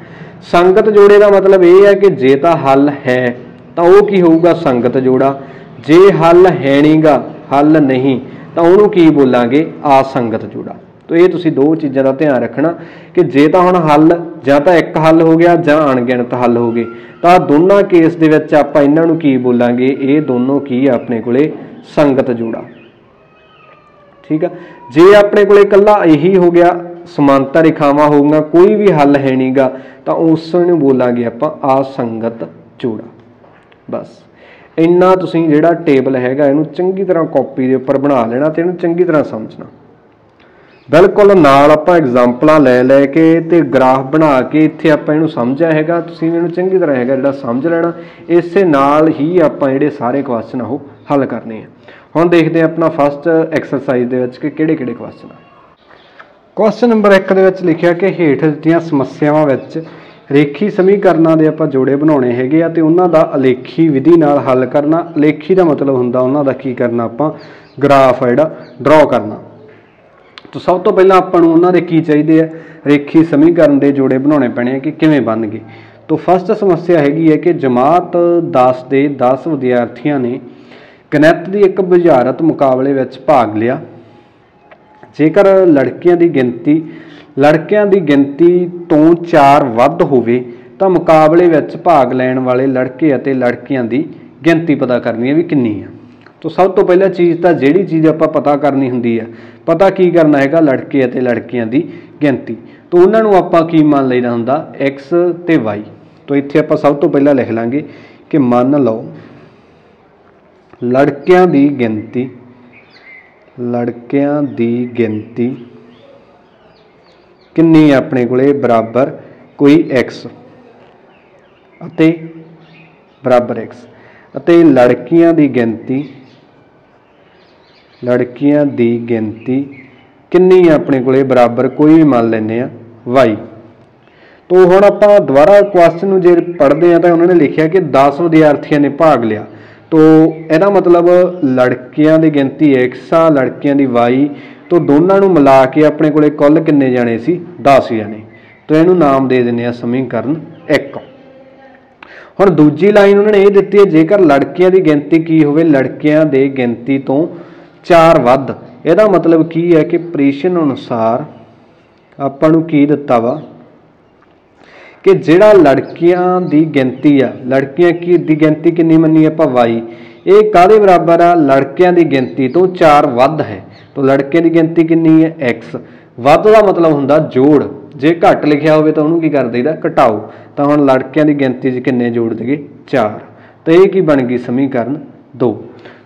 ਸੰਗਤ ਜੋੜੇ ਦਾ ਮਤਲਬ ਇਹ ਹੈ ਕਿ ਜੇ ਤਾਂ ਹੱਲ ਹੈ, ਤਾਂ ਉਹ ਕੀ ਹੋਊਗਾ ਸੰਗਤ ਜੋੜਾ? ਜੇ ਹੱਲ ਹੈ ਨਹੀਂਗਾ ਹੱਲ ਨਹੀਂ, ਤਾਂ ਉਹਨੂੰ ਕੀ ਬੋਲਾਂਗੇ? ਆਸੰਗਤ ਜੋੜਾ। ਤੋ ਇਹ ਤੁਸੀਂ ਦੋ ਚੀਜ਼ਾਂ ਦਾ ਧਿਆਨ ਰੱਖਣਾ ਕਿ ਜੇ ਤਾਂ ਹੁਣ ਹੱਲ, ਜਾਂ ਤਾਂ ਇੱਕ ਹੱਲ ਹੋ ਗਿਆ, ਜਾਂ ਅਣਗਿਣਤ ਹੱਲ ਹੋ ਗਏ, ਤਾਂ ਦੋਨਾਂ ਕੇਸ ਦੇ ਵਿੱਚ ਆਪਾਂ ਇਹਨਾਂ ਨੂੰ ਕੀ ਬੋਲਾਂਗੇ? ਇਹ ਦੋਨੋਂ ਕੀ ਆ ਆਪਣੇ ਕੋਲੇ? ਸੰਗਤ ਜੋੜਾ। ਠੀਕ ਆ? ਜੇ ਆਪਣੇ ਕੋਲੇ ਇਕੱਲਾ ਇਹੀ ਹੋ ਗਿਆ ਸਮਾਨਤਾ ਰੇਖਾਵਾਂ ਹੋਊਗਾ ਕੋਈ ਵੀ ਹੱਲ ਹੈ ਨਹੀਂਗਾ, ਤਾਂ ਉਸ ਨੂੰ ਬੋਲਾਂਗੇ ਆਪਾਂ ਆਸੰਗਤ ਜੋੜਾ। ਬਸ। ਇੰਨਾ ਤੁਸੀਂ ਜਿਹੜਾ ਟੇਬਲ ਹੈਗਾ, ਇਹਨੂੰ ਚੰਗੀ ਤਰ੍ਹਾਂ ਕਾਪੀ ਦੇ ਉੱਪਰ ਬਣਾ ਲੈਣਾ ਤੇ ਇਹਨੂੰ ਚੰਗੀ ਤਰ੍ਹਾਂ ਸਮਝਣਾ। ਬਿਲਕੁਲ ਨਾਲ ਆਪਾਂ ਐਗਜ਼ਾਮਪਲਾਂ ਲੈ ਲੈ ਕੇ ਤੇ ਗ੍ਰਾਫ ਬਣਾ ਕੇ ਇੱਥੇ ਆਪਾਂ ਇਹਨੂੰ ਸਮਝਿਆ ਹੈਗਾ। ਤੁਸੀਂ ਇਹਨੂੰ ਚੰਗੀ ਤਰ੍ਹਾਂ ਹੈਗਾ ਜਿਹੜਾ ਸਮਝ ਲੈਣਾ। ਇਸੇ ਨਾਲ ਹੀ ਆਪਾਂ ਜਿਹੜੇ ਸਾਰੇ ਕੁਐਸਚਨ ਉਹ ਹੱਲ ਕਰਨੇ ਆ। ਹੁਣ ਦੇਖਦੇ ਆ ਆਪਣਾ ਫਸਟ ਐਕਸਰਸਾਈਜ਼ ਦੇ ਵਿੱਚ ਕਿ ਕਿਹੜੇ ਕਿਹੜੇ ਕੁਐਸਚਨ ਆ। ਕੁਐਸਚਨ ਨੰਬਰ 1 ਦੇ ਵਿੱਚ ਲਿਖਿਆ ਕਿ ਹੇਠ ਦਿੱਤੀਆਂ ਸਮੱਸਿਆਵਾਂ ਵਿੱਚ ਰੇਖੀ ਸਮੀਕਰਨਾਂ ਦੇ ਆਪਾਂ ਜੋੜੇ ਬਣਾਉਣੇ ਹੈਗੇ ਆ ਤੇ ਉਹਨਾਂ ਦਾ ਅਲੇਖੀ ਵਿਧੀ ਨਾਲ ਹੱਲ ਕਰਨਾ। ਅਲੇਖੀ ਦਾ ਮਤਲਬ ਹੁੰਦਾ ਉਹਨਾਂ ਦਾ ਕੀ ਕਰਨਾ ਆਪਾਂ? ਗ੍ਰਾਫ ਆ ਜਿਹੜਾ ਡਰਾਅ ਕਰਨਾ। ਤਾਂ ਸਭ ਤੋਂ ਪਹਿਲਾਂ ਆਪਾਂ ਨੂੰ ਉਹਨਾਂ ਦੇ ਕੀ ਚਾਹੀਦੇ ਆ? ਰੇਖੀ ਸਮੀਕਰਨ ਦੇ ਜੋੜੇ ਬਣਾਉਣੇ ਪੈਣੇ ਆ ਕਿ ਕਿਵੇਂ ਬਣਨਗੇ ਤਾਂ ਫਸਟ ਸਮੱਸਿਆ ਹੈਗੀ ਹੈ ਕਿ ਜਮਾਤ 10 ਦੇ 10 ਵਿਦਿਆਰਥੀਆਂ ਨੇ ਗਣਿਤ ਦੀ ਇੱਕ ਬੁਝਾਰਤ ਮੁਕਾਬਲੇ ਵਿੱਚ ਭਾਗ ਲਿਆ। ਜੇਕਰ ਲੜਕੀਆਂ ਦੀ ਗਿਣਤੀ, ਲੜਕਿਆਂ ਦੀ ਗਿਣਤੀ ਤੋਂ 4 ਵੱਧ ਹੋਵੇ, ਤਾਂ ਮੁਕਾਬਲੇ ਵਿੱਚ ਭਾਗ ਲੈਣ ਵਾਲੇ ਲੜਕੇ ਅਤੇ ਲੜਕੀਆਂ ਦੀ ਗਿਣਤੀ ਪਤਾ ਕਰਨੀ ਹੈ ਵੀ ਕਿੰਨੀ ਆ। ਤੋਂ ਸਭ ਤੋਂ ਪਹਿਲਾਂ ਚੀਜ਼ ਤਾਂ ਜਿਹੜੀ ਚੀਜ਼ ਆਪਾਂ ਪਤਾ ਕਰਨੀ ਹੁੰਦੀ ਹੈ ਪਤਾ ਕੀ ਕਰਨਾ ਹੈਗਾ ਲੜਕੇ ਅਤੇ ਲੜਕੀਆਂ ਦੀ ਗਿਣਤੀ। ਤੋਂ ਉਹਨਾਂ ਨੂੰ ਆਪਾਂ ਕੀ ਮੰਨ ਲਈਦਾ ਹੁੰਦਾ? X ਤੇ y ਤੋਂ ਇੱਥੇ ਆਪਾਂ ਸਭ ਤੋਂ ਪਹਿਲਾਂ ਲਿਖ ਲਾਂਗੇ ਕਿ ਮੰਨ ਲਓ, ਲੜਕਿਆਂ ਦੀ ਗਿਣਤੀ, ਲੜਕਿਆਂ ਦੀ ਗਿਣਤੀ ਕਿੰਨੀ ਹੈ ਆਪਣੇ ਕੋਲੇ? ਬਰਾਬਰ ਕੋਈ x ਅਤੇ ਬਰਾਬਰ x ਅਤੇ ਲੜਕੀਆਂ ਦੀ ਗਿਣਤੀ ਲੜਕੀਆਂ ਦੀ ਗਿਣਤੀ ਕਿੰਨੀ ਆਪਣੇ ਕੋਲੇ? ਬਰਾਬਰ ਕੋਈ ਵੀ ਮੰਨ ਲੈਂਦੇ ਆ। y ਤੋਂ ਹੁਣ ਆਪਾਂ ਦੁਬਾਰਾ ਕੁਐਸਚਨ ਨੂੰ ਜੇ ਪੜ੍ਹਦੇ ਆ ਤਾਂ ਉਹਨਾਂ ਨੇ ਲਿਖਿਆ ਕਿ 10 ਵਿਦਿਆਰਥੀਆਂ ਨੇ ਭਾਗ ਲਿਆ। ਤੋਂ ਇਹਦਾ ਮਤਲਬ ਲੜਕੀਆਂ ਦੀ ਗਿਣਤੀ x ਆ, ਲੜਕੀਆਂ ਦੀ y ਤੋਂ ਦੋਨਾਂ ਨੂੰ ਮਿਲਾ ਕੇ ਆਪਣੇ ਕੋਲੇ ਕੁੱਲ ਕਿੰਨੇ ਜਾਣੇ ਸੀ? 10 ਜਾਣੇ। ਤੋਂ ਇਹਨੂੰ ਨਾਮ ਦੇ ਦਿੰਦੇ ਆ ਸਮੀਕਰਨ 1 ਹੁਣ ਦੂਜੀ ਲਾਈਨ ਉਹਨਾਂ ਨੇ ਇਹ ਦਿੱਤੀ ਹੈ, ਜੇਕਰ ਲੜਕੀਆਂ ਦੀ ਗਿਣਤੀ ਕੀ ਹੋਵੇ? ਲੜਕਿਆਂ ਦੇ ਗਿਣਤੀ ਤੋਂ 4 ਵੱਧ। ਇਹਦਾ ਮਤਲਬ ਕੀ ਹੈ ਕਿ ਪ੍ਰੀਸ਼ਨ ਅਨੁਸਾਰ ਆਪਾਂ ਨੂੰ ਕੀ ਦਿੱਤਾ ਵਾ? ਕਿ ਜਿਹੜਾ ਲੜਕੀਆਂ ਦੀ ਗਿਣਤੀ ਆ, ਲੜਕੀਆਂ ਕੀ ਦੀ ਗਿਣਤੀ ਕਿੰਨੀ ਮੰਨੀ ਆਪਾਂ? y ਇਹ ਕਾਦੇ ਬਰਾਬਰ ਆ? ਲੜਕਿਆਂ ਦੀ ਗਿਣਤੀ ਤੋਂ 4 ਵੱਧ ਹੈ। ਤਾਂ ਲੜਕਿਆਂ ਦੀ ਗਿਣਤੀ ਕਿੰਨੀ ਹੈ? X ਵੱਧ ਦਾ ਮਤਲਬ ਹੁੰਦਾ ਜੋੜ। ਜੇ ਘੱਟ ਲਿਖਿਆ ਹੋਵੇ ਤਾਂ ਉਹਨੂੰ ਕੀ ਕਰ ਦਈਦਾ? ਘਟਾਓ। ਤਾਂ ਹੁਣ ਲੜਕਿਆਂ ਦੀ ਗਿਣਤੀ 'ਚ ਕਿੰਨੇ ਜੋੜ ਦਈਏ 4 ਤਾਂ ਇਹ ਕੀ ਬਣ ਗਈ? ਸਮੀਕਰਨ 2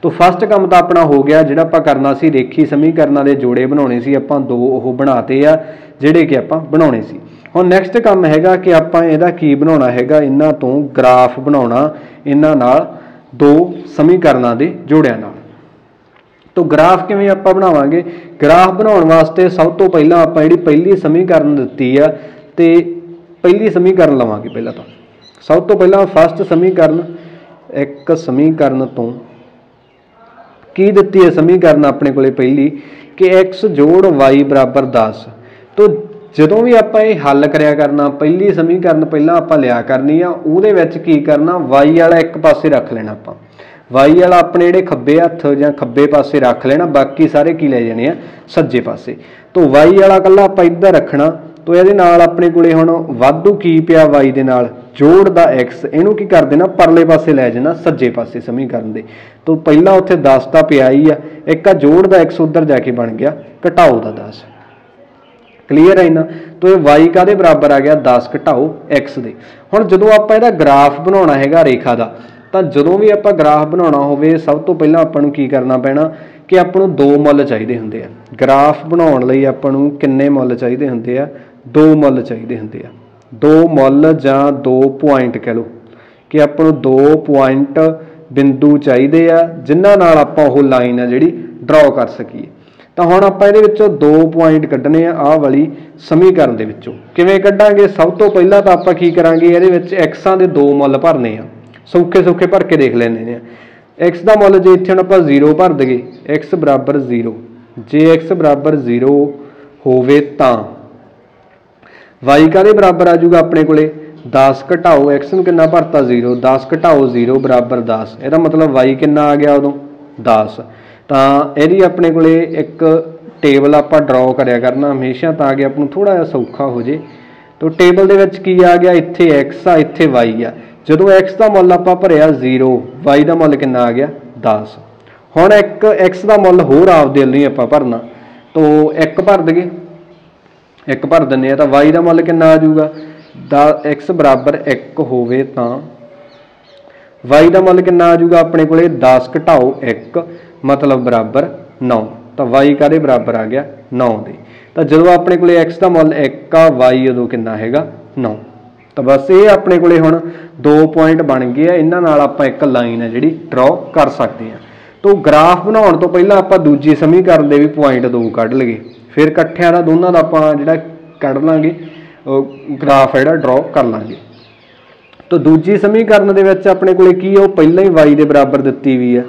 ਤੋਂ ਫਸਟ ਕੰਮ ਤਾਂ ਆਪਣਾ ਹੋ ਗਿਆ, ਜਿਹੜਾ ਆਪਾਂ ਕਰਨਾ ਸੀ, ਰੇਖੀ ਸਮੀਕਰਨਾਂ ਦੇ ਜੋੜੇ ਬਣਾਉਣੇ ਸੀ, ਆਪਾਂ ਦੋ ਉਹ ਬਣਾਤੇ ਆ, ਜਿਹੜੇ ਕਿ ਆਪਾਂ ਬਣਾਉਣੇ ਸੀ। ਹੁਣ ਨੈਕਸਟ ਕੰਮ ਹੈਗਾ ਕਿ ਆਪਾਂ ਇਹਦਾ ਕੀ ਬਣਾਉਣਾ ਹੈਗਾ, ਇਹਨਾਂ ਤੋਂ ਗ੍ਰਾਫ ਬਣਾਉਣਾ, ਇਹਨਾਂ ਨਾਲ ਦੋ ਸਮੀਕਰਨਾਂ ਦੇ ਜੋੜਿਆਂ ਨਾਲ। ਤੋਂ ਗ੍ਰਾਫ ਕਿਵੇਂ ਆਪਾਂ ਬਣਾਵਾਂਗੇ? ਗ੍ਰਾਫ ਬਣਾਉਣ ਵਾਸਤੇ ਸਭ ਤੋਂ ਪਹਿਲਾਂ ਆਪਾਂ ਜਿਹੜੀ ਪਹਿਲੀ ਸਮੀਕਰਨ ਦਿੱਤੀ ਆ, ਤੇ ਪਹਿਲੀ ਸਮੀਕਰਨ ਲਵਾਂਗੇ ਪਹਿਲਾਂ ਤਾਂ। ਸਭ ਤੋਂ ਪਹਿਲਾਂ ਫਸਟ ਸਮੀਕਰਨ, ਇੱਕ ਸਮੀਕਰਨ ਤੋਂ ਕੀ ਦਿੱਤੀ ਹੈ ਸਮੀਕਰਨ ਆਪਣੇ ਕੋਲੇ ਪਹਿਲੀ? ਕਿ x ਜੋੜ y ਬਰਾਬਰ 10 ਤੋਂ ਜਦੋਂ ਵੀ ਆਪਾਂ ਇਹ ਹੱਲ ਕਰਿਆ ਕਰਨਾ, ਪਹਿਲੀ ਸਮੀਕਰਨ ਪਹਿਲਾਂ ਆਪਾਂ ਲਿਆ ਕਰਨੀ ਆ, ਉਹਦੇ ਵਿੱਚ ਕੀ ਕਰਨਾ? y ਵਾਲਾ ਇੱਕ ਪਾਸੇ ਰੱਖ ਲੈਣਾ ਆਪਾਂ। y ਵਾਲਾ ਆਪਣੇ ਜਿਹੜੇ ਖੱਬੇ ਹੱਥ ਜਾਂ ਖੱਬੇ ਪਾਸੇ ਰੱਖ ਲੈਣਾ, ਬਾਕੀ ਸਾਰੇ ਕੀ ਲੈ ਜਾਣੇ ਆ? ਸੱਜੇ ਪਾਸੇ। ਤੋਂ y ਵਾਲਾ ਕੱਲਾ ਆਪਾਂ ਇੱਧਰ ਰੱਖਣਾ। ਤੋਂ ਇਹਦੇ ਨਾਲ ਆਪਣੇ ਕੋਲੇ ਹੁਣ ਵਾਧੂ ਕੀ ਪਿਆ y ਦੇ ਨਾਲ? ਜੋੜ ਦਾ x, ਇਹਨੂੰ ਕੀ ਕਰ ਦੇਣਾ? ਪਰਲੇ ਪਾਸੇ ਲੈ ਜਾਣਾ, ਸੱਜੇ ਪਾਸੇ ਸਮੀਕਰਨ ਦੇ। ਤੋਂ ਪਹਿਲਾਂ ਉੱਥੇ 10 ਤਾਂ ਪਿਆ ਹੀ ਆ। ਇੱਕ ਆ ਜੋੜ ਦਾ x ਉਧਰ ਜਾ ਕੇ ਬਣ ਗਿਆ, ਘਟਾਓ ਦਾ 10 ਕਲੀਅਰ ਹੈ ਨਾ? ਤੋਂ ਇਹ y ਕਾਦੇ ਬਰਾਬਰ ਆ ਗਿਆ? 10 ਘਟਾਓ x ਦੇ। ਹੁਣ ਜਦੋਂ ਆਪਾਂ ਇਹਦਾ ਗ੍ਰਾਫ ਬਣਾਉਣਾ ਹੈਗਾ ਰੇਖਾ ਦਾ, ਤਾਂ ਜਦੋਂ ਵੀ ਆਪਾਂ ਗ੍ਰਾਫ ਬਣਾਉਣਾ ਹੋਵੇ, ਸਭ ਤੋਂ ਪਹਿਲਾਂ ਆਪਾਂ ਨੂੰ ਕੀ ਕਰਨਾ ਪੈਣਾ? ਕਿ ਆਪਾਂ ਨੂੰ ਦੋ ਮੁੱਲ ਚਾਹੀਦੇ ਹੁੰਦੇ ਆ। ਗ੍ਰਾਫ ਬਣਾਉਣ ਲਈ ਆਪਾਂ ਨੂੰ ਕਿੰਨੇ ਮੁੱਲ ਚਾਹੀਦੇ ਹੁੰਦੇ ਆ? ਦੋ ਮੁੱਲ ਚਾਹੀਦੇ ਹੁੰਦੇ ਆ। ਦੋ ਮੁੱਲ ਜਾਂ ਦੋ ਪੁਆਇੰਟ ਕਹਿ ਲਓ ਕਿ ਆਪਾਂ ਨੂੰ ਦੋ ਪੁਆਇੰਟ ਬਿੰਦੂ ਚਾਹੀਦੇ ਆ, ਜਿਨ੍ਹਾਂ ਨਾਲ ਆਪਾਂ ਉਹ ਲਾਈਨ ਆ ਜਿਹੜੀ ਡਰਾਅ ਕਰ ਸਕੀਏ। ਤਾਂ ਹੁਣ ਆਪਾਂ ਇਹਦੇ ਵਿੱਚੋਂ ਦੋ ਪੁਆਇੰਟ ਕੱਢਣੇ ਆ, ਆਹ ਵਾਲੀ ਸਮੀਕਰਨ ਦੇ ਵਿੱਚੋਂ। ਕਿਵੇਂ ਕੱਢਾਂਗੇ? ਸਭ ਤੋਂ ਪਹਿਲਾਂ ਤਾਂ ਆਪਾਂ ਕੀ ਕਰਾਂਗੇ? ਇਹਦੇ ਵਿੱਚ ਐਕਸਾਂ ਦੇ ਦੋ ਮੁੱਲ ਭਰਨੇ ਆ। ਸੌਖੇ ਸੌਖੇ ਭਰ ਕੇ ਦੇਖ ਲੈਣੇ ਨੇ x ਦਾ ਮੁੱਲ ਜੇ ਇੱਥੇ ਹੁਣ ਆਪਾਂ 0 ਭਰ ਦਗੇ x 0 ਜੇ x 0 ਹੋਵੇ ਤਾਂ। ਵਾਈ ਕਾਦੇ ਬਰਾਬਰ ਆ ਜੂਗਾ ਆਪਣੇ ਕੋਲੇ? 10 ਘਟਾਓ x ਨੂੰ ਕਿੰਨਾ ਭਰਤਾ? 0 10 ਘਟਾਓ 0 ਬਰਾਬਰ 10 ਇਹਦਾ ਮਤਲਬ y ਕਿੰਨਾ ਆ ਗਿਆ ਉਦੋਂ? 10 ਤਾਂ ਇਹਦੀ ਆਪਣੇ ਕੋਲੇ ਇੱਕ ਟੇਬਲ ਆਪਾਂ ਡਰਾਅ ਕਰਿਆ ਕਰਨਾ। ਹਮੇਸ਼ਾ ਤਾਂ ਕਿ ਆਪ ਨੂੰ ਥੋੜਾ ਜਿਹਾ ਸੌਖਾ ਹੋ ਜੇ। ਤਾਂ ਟੇਬਲ ਦੇ ਵਿੱਚ ਕੀ ਆ ਗਿਆ? ਇੱਥੇ x ਆ, ਇੱਥੇ y ਆ। ਜਦੋਂ x ਦਾ ਮੁੱਲ ਆਪਾਂ ਭਰਿਆ 0 y ਦਾ ਮੁੱਲ ਕਿੰਨਾ ਆ ਗਿਆ? 10 ਹੁਣ ਇੱਕ x ਦਾ ਮੁੱਲ ਹੋਰ ਆਪਦੇ ਲਈ ਆਪਾਂ ਭਰਨਾ। ਤੋਂ 1 ਭਰ ਦਈਏ। ਇੱਕ ਭਰ ਦਿੰਨੇ ਆ ਤਾਂ y ਦਾ ਮੁੱਲ ਕਿੰਨਾ ਆ ਜਾਊਗਾ? ਦਾ x 1 ਹੋਵੇ ਤਾਂ y ਦਾ ਮੁੱਲ ਕਿੰਨਾ ਆ ਜਾਊਗਾ ਆਪਣੇ ਕੋਲੇ? 10 ਘਟਾਓ 1 ਮਤਲਬ ਬਰਾਬਰ 9 ਤਾਂ y ਕਾਦੇ ਬਰਾਬਰ ਆ ਗਿਆ? 9 ਦੇ। ਤਾਂ ਜਦੋਂ ਆਪਣੇ ਕੋਲੇ x ਦਾ ਮੁੱਲ 1 ਆ y ਉਦੋਂ ਕਿੰਨਾ ਹੈਗਾ? 9 ਤਾਂ ਬਸ ਇਹ ਆਪਣੇ ਕੋਲੇ ਹੁਣ ਦੋ ਪੁਆਇੰਟ ਬਣ ਗਏ ਆ। ਇਹਨਾਂ ਨਾਲ ਆਪਾਂ ਇੱਕ ਲਾਈਨ ਆ ਜਿਹੜੀ ਡਰਾ ਕਰ ਸਕਦੇ ਆ। ਤੋਂ ਗ੍ਰਾਫ ਬਣਾਉਣ ਤੋਂ ਪਹਿਲਾਂ ਆਪਾਂ ਦੂਜੀ ਸਮੀਕਰਨ ਦੇ ਵੀ ਪੁਆਇੰਟ ਦੋ ਕੱਢ ਲਈਏ। ਫਿਰ ਇਕੱਠਿਆਂ ਦਾ ਦੋਨਾਂ ਦਾ ਆਪਾਂ ਜਿਹੜਾ ਕੱਢ ਲਾਂਗੇ ਗ੍ਰਾਫ ਜਿਹੜਾ ਡਰਾਅ ਕਰ ਲਾਂਗੇ। ਤਾਂ ਦੂਜੀ ਸਮੀਕਰਨ ਦੇ ਵਿੱਚ ਆਪਣੇ ਕੋਲੇ ਕੀ ਹੈ ਉਹ ਪਹਿਲਾਂ ਹੀ y ਦੇ ਬਰਾਬਰ ਦਿੱਤੀ ਵੀ ਹੈ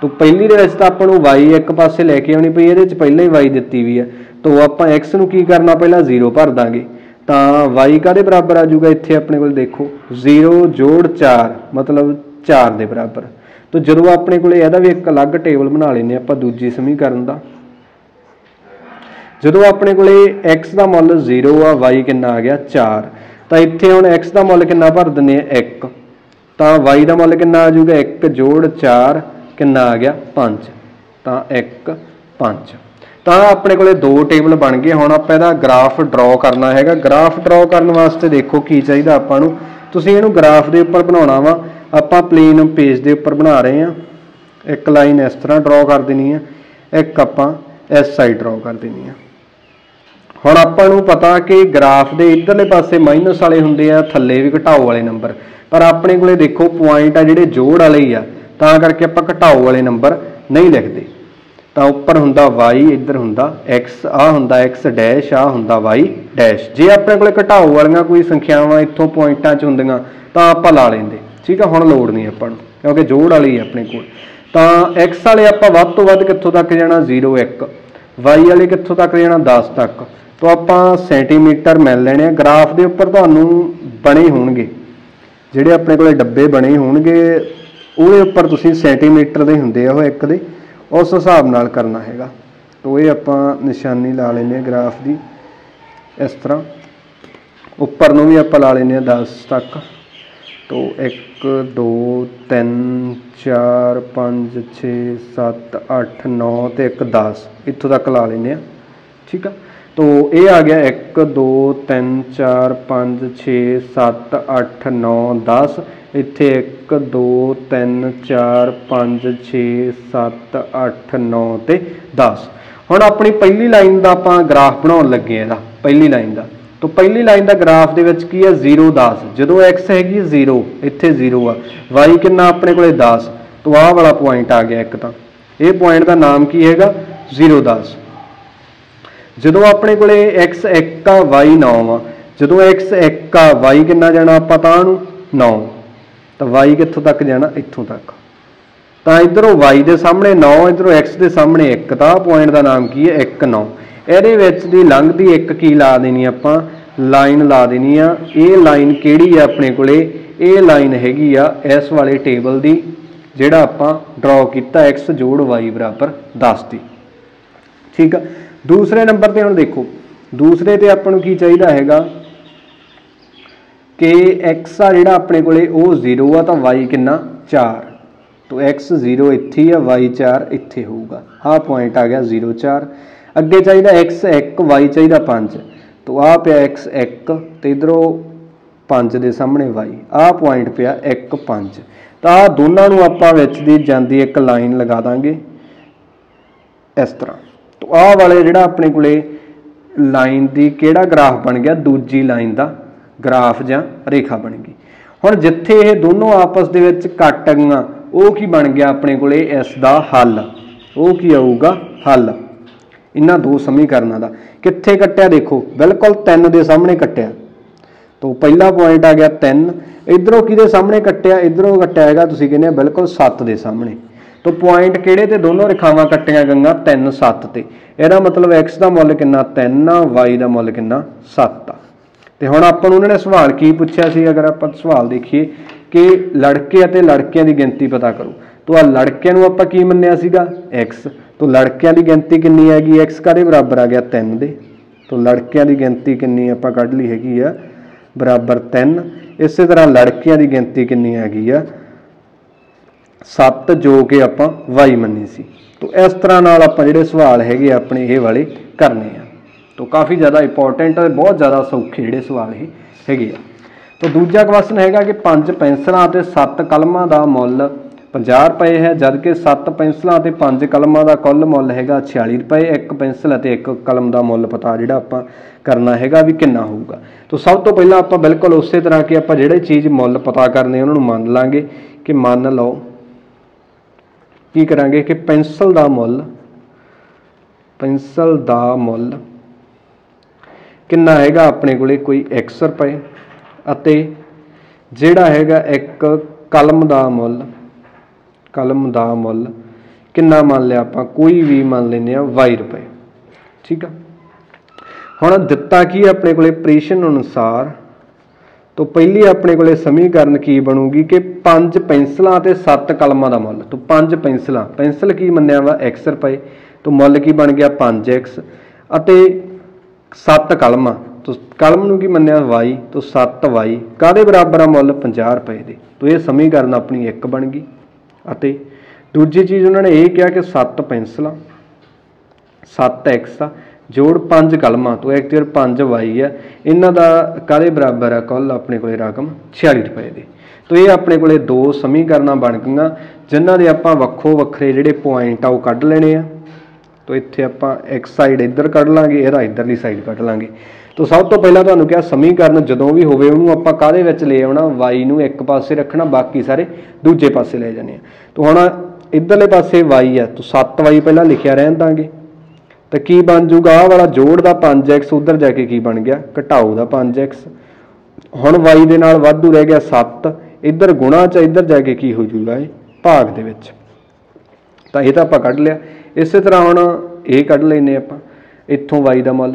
ਤੋਂ ਪਹਿਲੀ ਦੇ ਵਿੱਚ ਤਾਂ ਆਪਾਂ ਨੂੰ y ਇੱਕ ਪਾਸੇ ਲੈ ਕੇ ਆਉਣੀ ਪਈ, ਇਹਦੇ ਵਿੱਚ ਪਹਿਲਾਂ ਹੀ y ਦਿੱਤੀ ਵੀ ਹੈ ਤੋਂ ਆਪਾਂ x ਨੂੰ ਕੀ ਕਰਨਾ? ਪਹਿਲਾਂ 0 ਭਰ ਦਾਂਗੇ। ਤਾਂ y ਕਾਦੇ ਬਰਾਬਰ ਆ ਜਾਊਗਾ? ਇੱਥੇ ਆਪਣੇ ਕੋਲ ਦੇਖੋ 0 ਜੋੜ 4 ਮਤਲਬ 4 ਦੇ ਬਰਾਬਰ। ਤਾਂ ਜਦੋਂ ਆਪਣੇ ਕੋਲੇ ਇਹਦਾ ਵੀ ਇੱਕ ਅਲੱਗ ਟੇਬਲ ਬਣਾ ਲੈਨੇ ਆਪਾਂ ਦੂਜੀ ਸਮੀਕਰਨ ਦਾ। ਜਦੋਂ ਆਪਣੇ ਕੋਲੇ x ਦਾ ਮੁੱਲ 0 ਆ, y ਕਿੰਨਾ ਆ ਗਿਆ? 4 ਤਾਂ ਇੱਥੇ ਹੁਣ x ਦਾ ਮੁੱਲ ਕਿੰਨਾ ਭਰ ਦਿੰਨੇ ਆ 1 ਤਾਂ y ਦਾ ਮੁੱਲ ਕਿੰਨਾ ਆ ਜਾਊਗਾ? 1 ਜੋੜ 4 ਕਿੰਨਾ ਆ ਗਿਆ? 5 ਤਾਂ 1 5 ਤਾਂ ਆਪਣੇ ਕੋਲੇ ਦੋ ਟੇਬਲ ਬਣ ਗਏ। ਹੁਣ ਆਪਾਂ ਇਹਦਾ ਗ੍ਰਾਫ ਡਰਾਅ ਕਰਨਾ ਹੈਗਾ। ਗ੍ਰਾਫ ਡਰਾਅ ਕਰਨ ਵਾਸਤੇ ਦੇਖੋ ਕੀ ਚਾਹੀਦਾ ਆਪਾਂ ਨੂੰ। ਤੁਸੀਂ ਇਹਨੂੰ ਗ੍ਰਾਫ ਦੇ ਉੱਪਰ ਬਣਾਉਣਾ ਵਾ। ਆਪਾਂ ਪਲੇਨ ਪੇਜ ਦੇ ਉੱਪਰ ਬਣਾ ਰਹੇ ਆ ਇੱਕ ਲਾਈਨ ਇਸ ਤਰ੍ਹਾਂ ਡਰਾਅ ਕਰ ਦੇਣੀ ਆ ਇੱਕ ਆਪਾਂ ਇਸ ਸਾਈਡ ਡਰਾਅ ਕਰ ਦੇਣੀ ਆ ਹੁਣ ਆਪਾਂ ਨੂੰ ਪਤਾ ਕਿ ਗ੍ਰਾਫ ਦੇ ਇਧਰਲੇ ਪਾਸੇ ਮਾਈਨਸ ਵਾਲੇ ਹੁੰਦੇ ਆ, ਥੱਲੇ ਵੀ ਘਟਾਓ ਵਾਲੇ ਨੰਬਰ ਪਰ ਆਪਣੇ ਕੋਲੇ ਦੇਖੋ ਪੁਆਇੰਟ ਆ ਜਿਹੜੇ ਜੋੜ ਵਾਲੇ ਹੀ ਆ, ਤਾਂ ਕਰਕੇ ਆਪਾਂ ਘਟਾਓ ਵਾਲੇ ਨੰਬਰ ਨਹੀਂ ਲਿਖਦੇ। ਤਾਂ ਉੱਪਰ ਹੁੰਦਾ y, ਇੱਧਰ ਹੁੰਦਾ x ਆ ਹੁੰਦਾ x ਡੈਸ਼ ਆ ਹੁੰਦਾ y ਡੈਸ਼ ਜੇ ਆਪਣੇ ਕੋਲੇ ਘਟਾਓ ਵਾਲੀਆਂ ਕੋਈ ਸੰਖਿਆਵਾਂ ਇੱਥੋਂ ਪੁਆਇੰਟਾਂ 'ਚ ਹੁੰਦੀਆਂ, ਤਾਂ ਆਪਾਂ ਲਾ ਲੈਂਦੇ। ਠੀਕ ਆ, ਹੁਣ ਲੋੜ ਨਹੀਂ ਆਪਾਂ ਨੂੰ, ਕਿਉਂਕਿ ਜੋੜ ਵਾਲੀ ਆਪਣੇ ਕੋਲ। ਤਾਂ x ਵਾਲੇ ਆਪਾਂ ਵੱਧ ਤੋਂ ਵੱਧ ਕਿੱਥੋਂ ਤੱਕ ਜਾਣਾ? 0 1 y ਵਾਲੇ ਕਿੱਥੋਂ ਤੱਕ ਜਾਣਾ? 10 ਤੱਕ। ਤਾਂ ਆਪਾਂ ਸੈਂਟੀਮੀਟਰ ਮਿਲ ਲੈਣੇ ਆ। ਗ੍ਰਾਫ ਦੇ ਉੱਪਰ ਤੁਹਾਨੂੰ ਬਣੇ ਹੋਣਗੇ। ਜਿਹੜੇ ਆਪਣੇ ਕੋਲੇ ਡੱਬੇ ਬਣੇ ਹੋਣਗੇ, ਉਹਦੇ ਉੱਪਰ ਤੁਸੀਂ ਸੈਂਟੀਮੀਟਰ ਦੇ ਹੁੰਦੇ ਆ ਉਹ ਇੱਕ ਦੇ। ਉਸ ਹਿਸਾਬ ਨਾਲ ਕਰਨਾ ਹੈਗਾ। ਤੋਂ ਇਹ ਆਪਾਂ ਨਿਸ਼ਾਨੀ ਲਾ ਲੈਨੇ ਆ ਗ੍ਰਾਫ ਦੀ। ਇਸ ਤਰ੍ਹਾਂ। ਉੱਪਰ ਨੂੰ ਵੀ ਆਪਾਂ ਲਾ ਲੈਨੇ ਆ 10 ਤੱਕ। ਤੋਂ 1 2 3 4 5 6 7 8 9 ਤੇ 1 10 ਇੱਥੋਂ ਤੱਕ ਲਾ ਲੈਨੇ ਆ। ਠੀਕ ਆ? ਤੋ ਇਹ ਆ ਗਿਆ 1 2 3 4 5 6 7 8 9 10 ਇੱਥੇ 1 2 3 4 5 6 7 8 9 ਤੇ 10 ਹੁਣ ਆਪਣੀ ਪਹਿਲੀ ਲਾਈਨ ਦਾ ਆਪਾਂ ਗ੍ਰਾਫ ਬਣਾਉਣ ਲੱਗੇ ਆ ਇਹਦਾ, ਪਹਿਲੀ ਲਾਈਨ ਦਾ। ਤੋ ਪਹਿਲੀ ਲਾਈਨ ਦਾ ਗ੍ਰਾਫ ਦੇ ਵਿੱਚ ਕੀ ਹੈ? 0 10 ਜਦੋਂ x ਹੈਗੀ 0 ਇੱਥੇ 0 ਆ। y ਕਿੰਨਾ ਆਪਣੇ ਕੋਲੇ? 10 ਤੋਂ ਆਹ ਵਾਲਾ ਪੁਆਇੰਟ ਆ ਗਿਆ ਇੱਕ ਤਾਂ। ਇਹ ਪੁਆਇੰਟ ਦਾ ਨਾਮ ਕੀ ਹੈਗਾ? 0 10 ਜਦੋਂ ਆਪਣੇ ਕੋਲੇ x 1 ਆ y 9 ਆ, ਜਦੋਂ x 1 ਆ, y ਕਿੰਨਾ ਜਾਣਾ ਆਪਾਂ ਤਾਂ ਨੂੰ 9 ਤਾਂ y ਕਿੱਥੋਂ ਤੱਕ ਜਾਣਾ? ਇੱਥੋਂ ਤੱਕ। ਤਾਂ ਇਧਰੋਂ y ਦੇ ਸਾਹਮਣੇ 9 ਇਧਰੋਂ x ਦੇ ਸਾਹਮਣੇ 1 ਤਾਂ ਪੁਆਇੰਟ ਦਾ ਨਾਮ ਕੀ ਹੈ? 1 9 ਇਹਦੇ ਵਿੱਚ ਦੀ ਲੰਘਦੀ ਇੱਕ ਕੀ ਲਾ ਦੇਣੀ ਆਪਾਂ? ਲਾਈਨ ਲਾ ਦੇਣੀ ਆ। ਇਹ ਲਾਈਨ ਕਿਹੜੀ ਆ ਆਪਣੇ ਕੋਲੇ? ਇਹ ਲਾਈਨ ਹੈਗੀ ਆ ਇਸ ਵਾਲੇ ਟੇਬਲ ਦੀ, ਜਿਹੜਾ ਆਪਾਂ ਡਰਾਅ ਕੀਤਾ x ਜੋੜ y ਬਰਾਬਰ 10 ਦੀ। ਠੀਕ ਆ? ਦੂਸਰੇ ਨੰਬਰ ਤੇ ਹੁਣ ਦੇਖੋ। ਦੂਸਰੇ ਤੇ ਆਪਾਂ ਨੂੰ ਕੀ ਚਾਹੀਦਾ ਹੈਗਾ ਕਿ x ਆ ਜਿਹੜਾ ਆਪਣੇ ਕੋਲੇ ਉਹ 0 ਆ ਤਾਂ y ਕਿੰਨਾ? 4 ਤੋਂ x 0 ਇੱਥੇ ਆ, y 4 ਇੱਥੇ ਹੋਊਗਾ। ਆਹ ਪੁਆਇੰਟ ਆ ਗਿਆ 0 4 ਅੱਗੇ ਚਾਹੀਦਾ x 1 y ਚਾਹੀਦਾ 5 ਤੋ ਆਹ ਪਿਆ x 1 ਤੇ ਇਧਰੋਂ 5 ਦੇ ਸਾਹਮਣੇ y ਆਹ ਪੁਆਇੰਟ ਪਿਆ 1 5 ਤਾਂ ਆਹ ਦੋਨਾਂ ਨੂੰ ਆਪਾਂ ਵਿੱਚ ਦੀ ਜਾਂਦੀ ਇੱਕ ਲਾਈਨ ਲਗਾ ਦਾਂਗੇ। ਇਸ ਤਰ੍ਹਾਂ। ਤੋ ਆਹ ਵਾਲੇ ਜਿਹੜਾ ਆਪਣੇ ਕੋਲੇ ਲਾਈਨ ਦੀ ਕਿਹੜਾ ਗ੍ਰਾਫ ਬਣ ਗਿਆ? ਦੂਜੀ ਲਾਈਨ ਦਾ ਗ੍ਰਾਫ ਜਾਂ ਰੇਖਾ ਬਣ ਗਈ। ਹੁਣ ਜਿੱਥੇ ਇਹ ਦੋਨੋਂ ਆਪਸ ਦੇ ਵਿੱਚ ਕੱਟ ਗਈਆਂ, ਉਹ ਕੀ ਬਣ ਗਿਆ ਆਪਣੇ ਕੋਲੇ? ਇਸ ਦਾ ਹੱਲ। ਉਹ ਕੀ ਆਊਗਾ? ਹੱਲ। ਇਹਨਾਂ ਦੋ ਸਮੀਕਰਨਾਂ ਦਾ। ਕਿੱਥੇ ਕੱਟਿਆ? ਦੇਖੋ, ਬਿਲਕੁਲ 3 ਦੇ ਸਾਹਮਣੇ ਕੱਟਿਆ। ਤੋਂ ਪਹਿਲਾ ਪੁਆਇੰਟ ਆ ਗਿਆ 3 ਇਧਰੋਂ ਕਿਹਦੇ ਸਾਹਮਣੇ ਕੱਟਿਆ? ਇਧਰੋਂ ਕੱਟਿਆ ਹੈਗਾ, ਤੁਸੀਂ ਕਹਿੰਦੇ ਬਿਲਕੁਲ 7 ਦੇ ਸਾਹਮਣੇ। ਤੋਂ ਪੁਆਇੰਟ ਕਿਹੜੇ ਤੇ? ਦੋਨੋਂ ਰੇਖਾਵਾਂ ਕੱਟੀਆਂ ਗਈਆਂ 3 7 ਤੇ। ਇਹਦਾ ਮਤਲਬ x ਦਾ ਮੁੱਲ ਕਿੰਨਾ? 3 ਆ, y ਦਾ ਮੁੱਲ ਕਿੰਨਾ? 7 ਆ। ਤੇ ਹੁਣ ਆਪਾਂ ਨੂੰ ਉਹਨਾਂ ਨੇ ਸਵਾਲ ਕੀ ਪੁੱਛਿਆ ਸੀ? ਅਗਰ ਆਪਾਂ ਸਵਾਲ ਦੇਖੀਏ ਕਿ ਲੜਕੇ ਅਤੇ ਲੜਕੀਆਂ ਦੀ ਗਿਣਤੀ ਪਤਾ ਕਰੋ। ਤੋਂ ਆ ਲੜਕਿਆਂ ਨੂੰ ਆਪਾਂ ਕੀ ਮੰਨਿਆ ਸੀਗਾ? x ਤੋਂ ਲੜਕਿਆਂ ਦੀ ਗਿਣਤੀ ਕਿੰਨੀ ਹੈਗੀ? x ਕਾਦੇ ਬਰਾਬਰ ਆ ਗਿਆ? 3 ਦੇ। ਤੋਂ ਲੜਕਿਆਂ ਦੀ ਗਿਣਤੀ ਕਿੰਨੀ ਆਪਾਂ ਕੱਢ ਲਈ ਹੈਗੀ ਆ? ਬਰਾਬਰ 3 ਇਸੇ ਤਰ੍ਹਾਂ ਲੜਕੀਆਂ ਦੀ ਗਿਣਤੀ ਕਿੰਨੀ ਹੈਗੀ ਆ? 7 ਜੋ ਕਿ ਆਪਾਂ y ਮੰਨੀ ਸੀ। ਤੋਂ ਇਸ ਤਰ੍ਹਾਂ ਨਾਲ ਆਪਾਂ ਜਿਹੜੇ ਸਵਾਲ ਹੈਗੇ ਆਪਣੇ ਇਹ ਵਾਲੇ ਕਰਨੇ ਆ। ਤੋਂ ਕਾਫੀ ਜ਼ਿਆਦਾ ਇੰਪੋਰਟੈਂਟ ਹੈ ਬਹੁਤ ਜ਼ਿਆਦਾ ਸੌਖੇ ਜਿਹੜੇ ਸਵਾਲ ਇਹ ਹੈਗੇ ਆ। ਤੋਂ ਦੂਜਾ ਕੁਐਸਚਨ ਹੈਗਾ ਕਿ ਪੰਜ ਪੈਨਸਲਾਂ ਅਤੇ 7 ਕਲਮਾਂ ਦਾ ਮੁੱਲ 50 ਰੁਪਏ ਹੈ, ਜਦਕਿ 7 ਪੈਨਸਲਾਂ ਅਤੇ 5 ਕਲਮਾਂ ਦਾ ਕੁੱਲ ਮੁੱਲ ਹੈਗਾ 46 ਰੁਪਏ, ਇੱਕ ਪੈਨਸਲ ਅਤੇ ਇੱਕ ਕਲਮ ਦਾ ਮੁੱਲ ਪਤਾ ਜਿਹੜਾ ਆਪਾਂ ਕਰਨਾ ਹੈਗਾ ਵੀ ਕਿੰਨਾ ਹੋਊਗਾ। ਤੋਂ ਸਭ ਤੋਂ ਪਹਿਲਾਂ ਆਪਾਂ ਬਿਲਕੁਲ ਉਸੇ ਤਰ੍ਹਾਂ ਕਿ ਆਪਾਂ ਜਿਹੜੇ ਚੀਜ਼ ਮੁੱਲ ਪਤਾ ਕਰਨੇ ਉਹਨਾਂ ਨੂੰ ਮੰਨ ਲਾਂਗੇ ਕਿ ਮੰਨ ਲਓ ਕੀ ਕਰਾਂਗੇ ਕਿ ਪੈਨਸਲ ਦਾ ਮੁੱਲ, ਪੈਨਸਲ ਦਾ ਮੁੱਲ ਕਿੰਨਾ ਹੈਗਾ ਆਪਣੇ ਕੋਲੇ ਕੋਈ 100 ਰੁਪਏ ਅਤੇ ਜਿਹੜਾ ਹੈਗਾ ਇੱਕ ਕਲਮ ਦਾ ਮੁੱਲ, ਕਲਮ ਦਾ ਮੁੱਲ ਕਿੰਨਾ ਮੰਨ ਲਿਆ ਆਪਾਂ, ਕੋਈ ਵੀ ਮੰਨ ਲੈਨੇ ਆ 22 ਰੁਪਏ। ਠੀਕ ਆ? ਹੁਣ ਦਿੱਤਾ ਕੀ ਆਪਣੇ ਕੋਲੇ? ਪ੍ਰੇਸ਼ਨ ਅਨੁਸਾਰ ਤੋਂ ਪਹਿਲੀ ਆਪਣੇ ਕੋਲੇ ਸਮੀਕਰਨ ਕੀ ਬਣੂਗੀ ਕਿ ਪੰਜ ਪੈਨਸਲਾਂ ਤੇ ਸੱਤ ਕਲਮਾਂ ਦਾ ਮੁੱਲ। ਤੋਂ ਪੰਜ ਪੈਨਸਲਾਂ। ਪੈਨਸਲ ਕੀ ਮੰਨਿਆ ਵਾ? X ਰੁਪਏ। ਤੋਂ ਮੁੱਲ ਕੀ ਬਣ ਗਿਆ? 5x ਅਤੇ ਸੱਤ ਕਲਮਾਂ। ਤੋਂ ਕਲਮ ਨੂੰ ਕੀ ਮੰਨਿਆ? Y ਤੋਂ 7y ਕਾਦੇ ਬਰਾਬਰ ਆ ਮੁੱਲ? 50 ਰੁਪਏ ਦੇ। ਤੋਂ ਇਹ ਸਮੀਕਰਨ ਆਪਣੀ ਇੱਕ ਬਣ ਗਈ। ਅਤੇ ਦੂਜੀ ਚੀਜ਼ ਉਹਨਾਂ ਨੇ ਇਹ ਕਿਹਾ ਕਿ 7 ਪੈਨਸਲਾਂ। 7x ਆ। ਜੋੜ 5 ਕਲਮਾਂ ਤੋਂ, ਇੱਕ ਤੇ 5y ਆ ਇਹਨਾਂ ਦਾ ਕਾਦੇ ਬਰਾਬਰ ਆ ਕੁੱਲ ਆਪਣੇ ਕੋਲੇ ਰਕਮ 46 ਰੁਪਏ ਦੀ। ਤੋਂ ਇਹ ਆਪਣੇ ਕੋਲੇ ਦੋ ਸਮੀਕਰਨਾਂ ਬਣ ਗਈਆਂ, ਜਿਨ੍ਹਾਂ ਦੇ ਆਪਾਂ ਵੱਖੋ ਵੱਖਰੇ ਜਿਹੜੇ ਪੁਆਇੰਟ ਆ ਉਹ ਕੱਢ ਲੈਣੇ ਆ। ਤੋਂ ਇੱਥੇ ਆਪਾਂ ਇੱਕ ਸਾਈਡ ਇੱਧਰ ਕੱਢ ਲਾਂਗੇ, ਇਹਦਾ ਇੱਧਰਲੀ ਸਾਈਡ ਕੱਢ ਲਾਂਗੇ। ਤੋਂ ਸਭ ਤੋਂ ਪਹਿਲਾਂ ਤੁਹਾਨੂੰ ਕਿਹਾ ਸਮੀਕਰਨ ਜਦੋਂ ਵੀ ਹੋਵੇ, ਉਹਨੂੰ ਆਪਾਂ ਕਾਦੇ ਵਿੱਚ ਲੈ ਆਉਣਾ? y ਨੂੰ ਇੱਕ ਪਾਸੇ ਰੱਖਣਾ, ਬਾਕੀ ਸਾਰੇ ਦੂਜੇ ਪਾਸੇ ਲੈ ਜਾਣੇ ਆ। ਤੋਂ ਹੁਣ ਇੱਧਰਲੇ ਪਾਸੇ y ਆ ਤੋਂ 7y ਪਹਿਲਾਂ ਲਿਖਿਆ ਰਹਿਣ ਦਾਂਗੇ। ਤਾਂ ਕੀ ਬਣ ਜਾਊਗਾ ਆਹ ਵਾਲਾ ਜੋੜ ਦਾ 5x ਉਧਰ ਜਾ ਕੇ ਕੀ ਬਣ ਗਿਆ? ਘਟਾਓ ਦਾ 5x ਹੁਣ y ਦੇ ਨਾਲ ਵਾਧੂ ਰਹਿ ਗਿਆ 7 ਇੱਧਰ ਗੁਣਾ ਚ, ਇੱਧਰ ਜਾ ਕੇ ਕੀ ਹੋ ਜਾਊਗਾ ਇਹ? ਭਾਗ ਦੇ ਵਿੱਚ। ਤਾਂ ਇਹ ਤਾਂ ਆਪਾਂ ਕੱਢ ਲਿਆ। ਇਸੇ ਤਰ੍ਹਾਂ ਹੁਣ ਇਹ ਕੱਢ ਲੈਨੇ ਆਪਾਂ। ਇੱਥੋਂ y ਦਾ ਮੁੱਲ।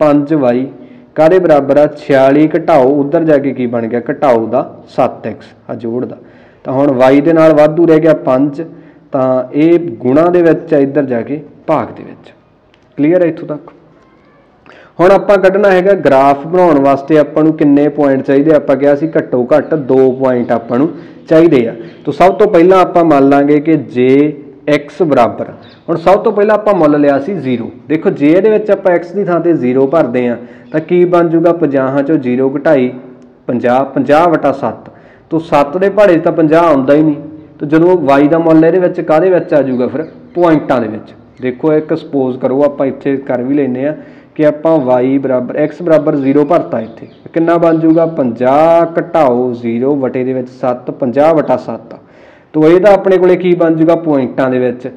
5y ਕਾਦੇ ਬਰਾਬਰ ਆ? 46 ਘਟਾਓ, ਉਧਰ ਜਾ ਕੇ ਕੀ ਬਣ ਗਿਆ? ਘਟਾਓ ਦਾ 7x ਆ ਜੋੜ ਦਾ। ਤਾਂ ਹੁਣ y ਦੇ ਨਾਲ ਵਾਧੂ ਰਹਿ ਗਿਆ 5 ਤਾਂ ਇਹ ਗੁਣਾ ਦੇ ਵਿੱਚ ਆ, ਇੱਧਰ ਜਾ ਕੇ ਭਾਗ ਦੇ ਵਿੱਚ। ਕਲੀਅਰ ਹੈ ਇੱਥੋਂ ਤੱਕ। ਹੁਣ ਆਪਾਂ ਕੱਢਣਾ ਹੈਗਾ ਗ੍ਰਾਫ ਬਣਾਉਣ ਵਾਸਤੇ ਆਪਾਂ ਨੂੰ ਕਿੰਨੇ ਪੁਆਇੰਟ ਚਾਹੀਦੇ, ਆਪਾਂ ਕਿਹਾ ਸੀ ਘੱਟੋ ਘੱਟ 2 ਪੁਆਇੰਟ ਆਪਾਂ ਨੂੰ ਚਾਹੀਦੇ ਆ। ਤਾਂ ਸਭ ਤੋਂ ਪਹਿਲਾਂ ਆਪਾਂ ਮੰਨ ਲਾਂਗੇ ਕਿ ਜੇ x ਬਰਾਬਰ। ਹੁਣ ਸਭ ਤੋਂ ਪਹਿਲਾਂ ਆਪਾਂ ਮੁੱਲ ਲਿਆ ਸੀ 0 ਦੇਖੋ ਜੇ ਇਹਦੇ ਵਿੱਚ ਆਪਾਂ x ਦੀ ਥਾਂ ਤੇ 0 ਭਰਦੇ ਆ ਤਾਂ ਕੀ ਬਣ ਜਾਊਗਾ? 50 ਚੋਂ 0 ਘਟਾਈ 50 50 ਵਟਾ 7 ਤੋਂ 7 ਦੇ ਪਹਾੜੇ 'ਚ ਤਾਂ 50 ਆਉਂਦਾ ਹੀ ਨਹੀਂ। ਤਾਂ ਜਦੋਂ y ਦਾ ਮੁੱਲ ਇਹਦੇ ਵਿੱਚ ਕਾਦੇ ਵਿੱਚ ਆ ਜਾਊਗਾ ਫਿਰ? ਪੁਆਇੰਟਾਂ ਦੇ ਵਿੱਚ। ਦੇਖੋ ਇੱਕ ਸਪੋਜ਼ ਕਰੋ, ਆਪਾਂ ਇੱਥੇ ਕਰ ਵੀ ਲੈਨੇ ਆ ਕਿ ਆਪਾਂ y ਬਰਾਬਰ, x ਬਰਾਬਰ 0 ਭਰਤਾ ਇੱਥੇ। ਕਿੰਨਾ ਬਣ ਜਾਊਗਾ? 50 ਘਟਾਓ 0 ਵਟੇ ਦੇ ਵਿੱਚ 7 50 ਵਟਾ 7 ਤੋ ਇਹਦਾ ਆਪਣੇ ਕੋਲੇ ਕੀ ਬਣ ਜਾਊਗਾ? ਪੁਆਇੰਟਾਂ ਦੇ ਵਿੱਚ।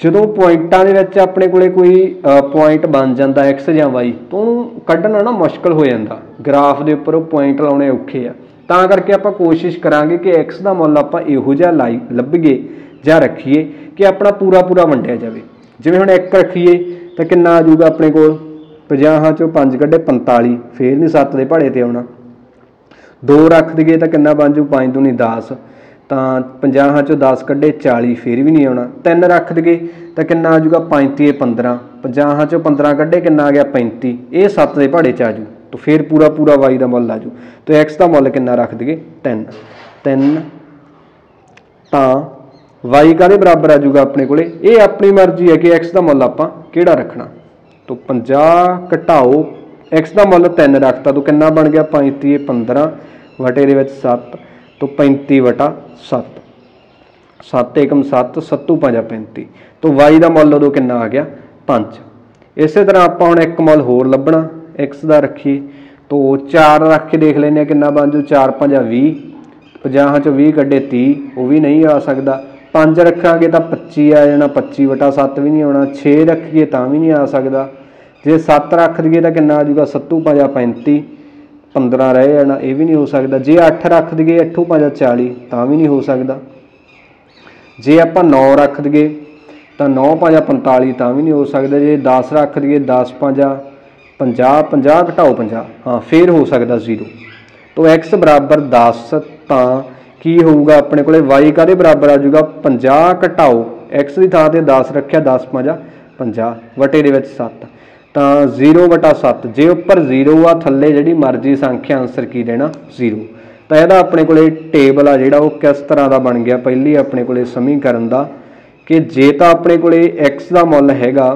ਜਦੋਂ ਪੁਆਇੰਟਾਂ ਦੇ ਵਿੱਚ ਆਪਣੇ ਕੋਲੇ ਕੋਈ ਪੁਆਇੰਟ ਬਣ ਜਾਂਦਾ x ਜਾਂ y, ਤਾਂ ਉਹਨੂੰ ਕੱਢਣਾ ਨਾ ਮੁਸ਼ਕਲ ਹੋ ਜਾਂਦਾ। ਗ੍ਰਾਫ ਦੇ ਉੱਪਰ ਉਹ ਪੁਆਇੰਟ ਲਾਉਣੇ ਔਖੇ ਆ। ਤਾਂ ਕਰਕੇ ਆਪਾਂ ਕੋਸ਼ਿਸ਼ ਕਰਾਂਗੇ ਕਿ x ਦਾ ਮੁੱਲ ਆਪਾਂ ਇਹੋ ਜਿਹਾ ਲਾਈ, ਲੱਭੀਏ ਜਾਂ ਰੱਖੀਏ ਕਿ ਆਪਣਾ ਪੂਰਾ ਪੂਰਾ ਵੰਡਿਆ ਜਾਵੇ। ਜਿਵੇਂ ਹੁਣ 1 ਰੱਖੀਏ ਤਾਂ ਕਿੰਨਾ ਆ ਜਾਊਗਾ ਆਪਣੇ ਕੋਲ? 50 ਚੋਂ 5 ਕੱਢੇ 45 ਫੇਰ ਨਹੀਂ 7 ਦੇ ਭਾੜੇ ਤੇ ਆਉਣਾ। 2 ਰੱਖ ਦਈਏ ਤਾਂ ਕਿੰਨਾ ਬਣ ਜੂ 5 ਦੂਣੀ 10 ਤਾਂ 50 ਚੋਂ 10 ਕੱਢੇ 40 ਫੇਰ ਵੀ ਨਹੀਂ ਆਉਣਾ। 3 ਰੱਖ ਦਈਏ ਤਾਂ ਕਿੰਨਾ ਆ ਜਾਊਗਾ? 5 ਤੇ 15 50 ਚੋਂ 15 ਕੱਢੇ ਕਿੰਨਾ ਆ ਗਿਆ? 35 ਇਹ 7 ਦੇ ਭਾੜੇ ਚ ਆ ਜੂ ਤਾਂ ਫੇਰ ਪੂਰਾ ਪੂਰਾ y ਦਾ ਮੁੱਲ ਆ ਜੂ ਤਾਂ x ਦਾ ਮੁੱਲ ਕਿੰਨਾ ਰੱਖ ਦਈਏ? 3 3 ਤਾਂ y ਕਾਦੇ ਬਰਾਬਰ ਆ ਜਾਊਗਾ ਆਪਣੇ ਕੋਲੇ? ਇਹ ਆਪਣੀ ਮਰਜ਼ੀ ਹੈ ਕਿ x ਦਾ ਮੁੱਲ ਆਪਾਂ ਕਿਹੜਾ ਰੱਖਣਾ? ਤਾਂ 50 ਘਟਾਓ, x ਦਾ ਮੁੱਲ 3 ਰੱਖਤਾ, ਤਾਂ ਕਿੰਨਾ ਬਣ ਗਿਆ? 35 15 ਵਟੇ ਦੇ ਵਿੱਚ 7 ਤੋਂ 35 ਵਟਾ 7 7 ਏਕਮ 7 7 5 35 ਤੋਂ y ਦਾ ਮੁੱਲ ਉਦੋਂ ਕਿੰਨਾ ਆ ਗਿਆ? 5 ਇਸੇ ਤਰ੍ਹਾਂ ਆਪਾਂ ਹੁਣ ਇੱਕ ਮੁੱਲ ਹੋਰ ਲੱਭਣਾ, x ਦਾ ਰੱਖੀਏ। ਤੋਂ 4 ਰੱਖ ਕੇ ਦੇਖ ਲੈਂਦੇ ਆ ਕਿੰਨਾ ਬਣ ਜੂ 4 5 20 50 ਚੋਂ 20 ਕੱਢੇ 30 ਉਹ ਵੀ ਨਹੀਂ ਆ ਸਕਦਾ। 5 ਰੱਖਾਂਗੇ ਤਾਂ 25 ਆ ਜਾਣਾ 25 ਵਟਾ 7 ਵੀ ਨਹੀਂ ਆਉਣਾ 6 ਰੱਖੀਏ ਤਾਂ ਵੀ ਨਹੀਂ ਆ ਸਕਦਾ। ਜੇ 7 ਰੱਖ ਦਈਏ ਤਾਂ ਕਿੰਨਾ ਆ ਜਾਊਗਾ? 7 5 35 15 ਰਹਿ ਜਾਣਾ, ਇਹ ਵੀ ਨਹੀਂ ਹੋ ਸਕਦਾ। ਜੇ 8 ਰੱਖ ਦਈਏ 8 5 40 ਤਾਂ ਵੀ ਨਹੀਂ ਹੋ ਸਕਦਾ। ਜੇ ਆਪਾਂ 9 ਰੱਖ ਦਈਏ, ਤਾਂ 9 5 45 ਤਾਂ ਵੀ ਨਹੀਂ ਹੋ ਸਕਦਾ। ਜੇ 10 ਰੱਖ ਦਈਏ 10 5 50 50 ਘਟਾਓ 50 ਹਾਂ, ਫੇਰ ਹੋ ਸਕਦਾ 0 ਤੋਂ x ਬਰਾਬਰ 10 ਤਾਂ ਕੀ ਹੋਊਗਾ? ਆਪਣੇ ਕੋਲੇ y ਕਾਦੇ ਬਰਾਬਰ ਆ ਜਾਊਗਾ? 50 ਘਟਾਓ। X ਦੀ ਥਾਂ ਤੇ 10 ਰੱਖਿਆ 10 5 50 ਵਟੇ ਦੇ ਵਿੱਚ 7 ਤਾਂ 0 ਵਟਾ 7 ਜੇ ਉੱਪਰ 0 ਆ, ਥੱਲੇ ਜਿਹੜੀ ਮਰਜ਼ੀ ਸੰਖਿਆ ਆਨਸਰ ਕੀ ਦੇਣਾ? 0 ਤਾਂ ਇਹਦਾ ਆਪਣੇ ਕੋਲੇ ਟੇਬਲ ਆ ਜਿਹੜਾ, ਉਹ ਕਿਸ ਤਰ੍ਹਾਂ ਦਾ ਬਣ ਗਿਆ? ਪਹਿਲੀ ਆਪਣੇ ਕੋਲੇ ਸਮੀਕਰਨ ਦਾ ਕਿ ਜੇ ਤਾਂ ਆਪਣੇ ਕੋਲੇ x ਦਾ ਮੁੱਲ ਹੈਗਾ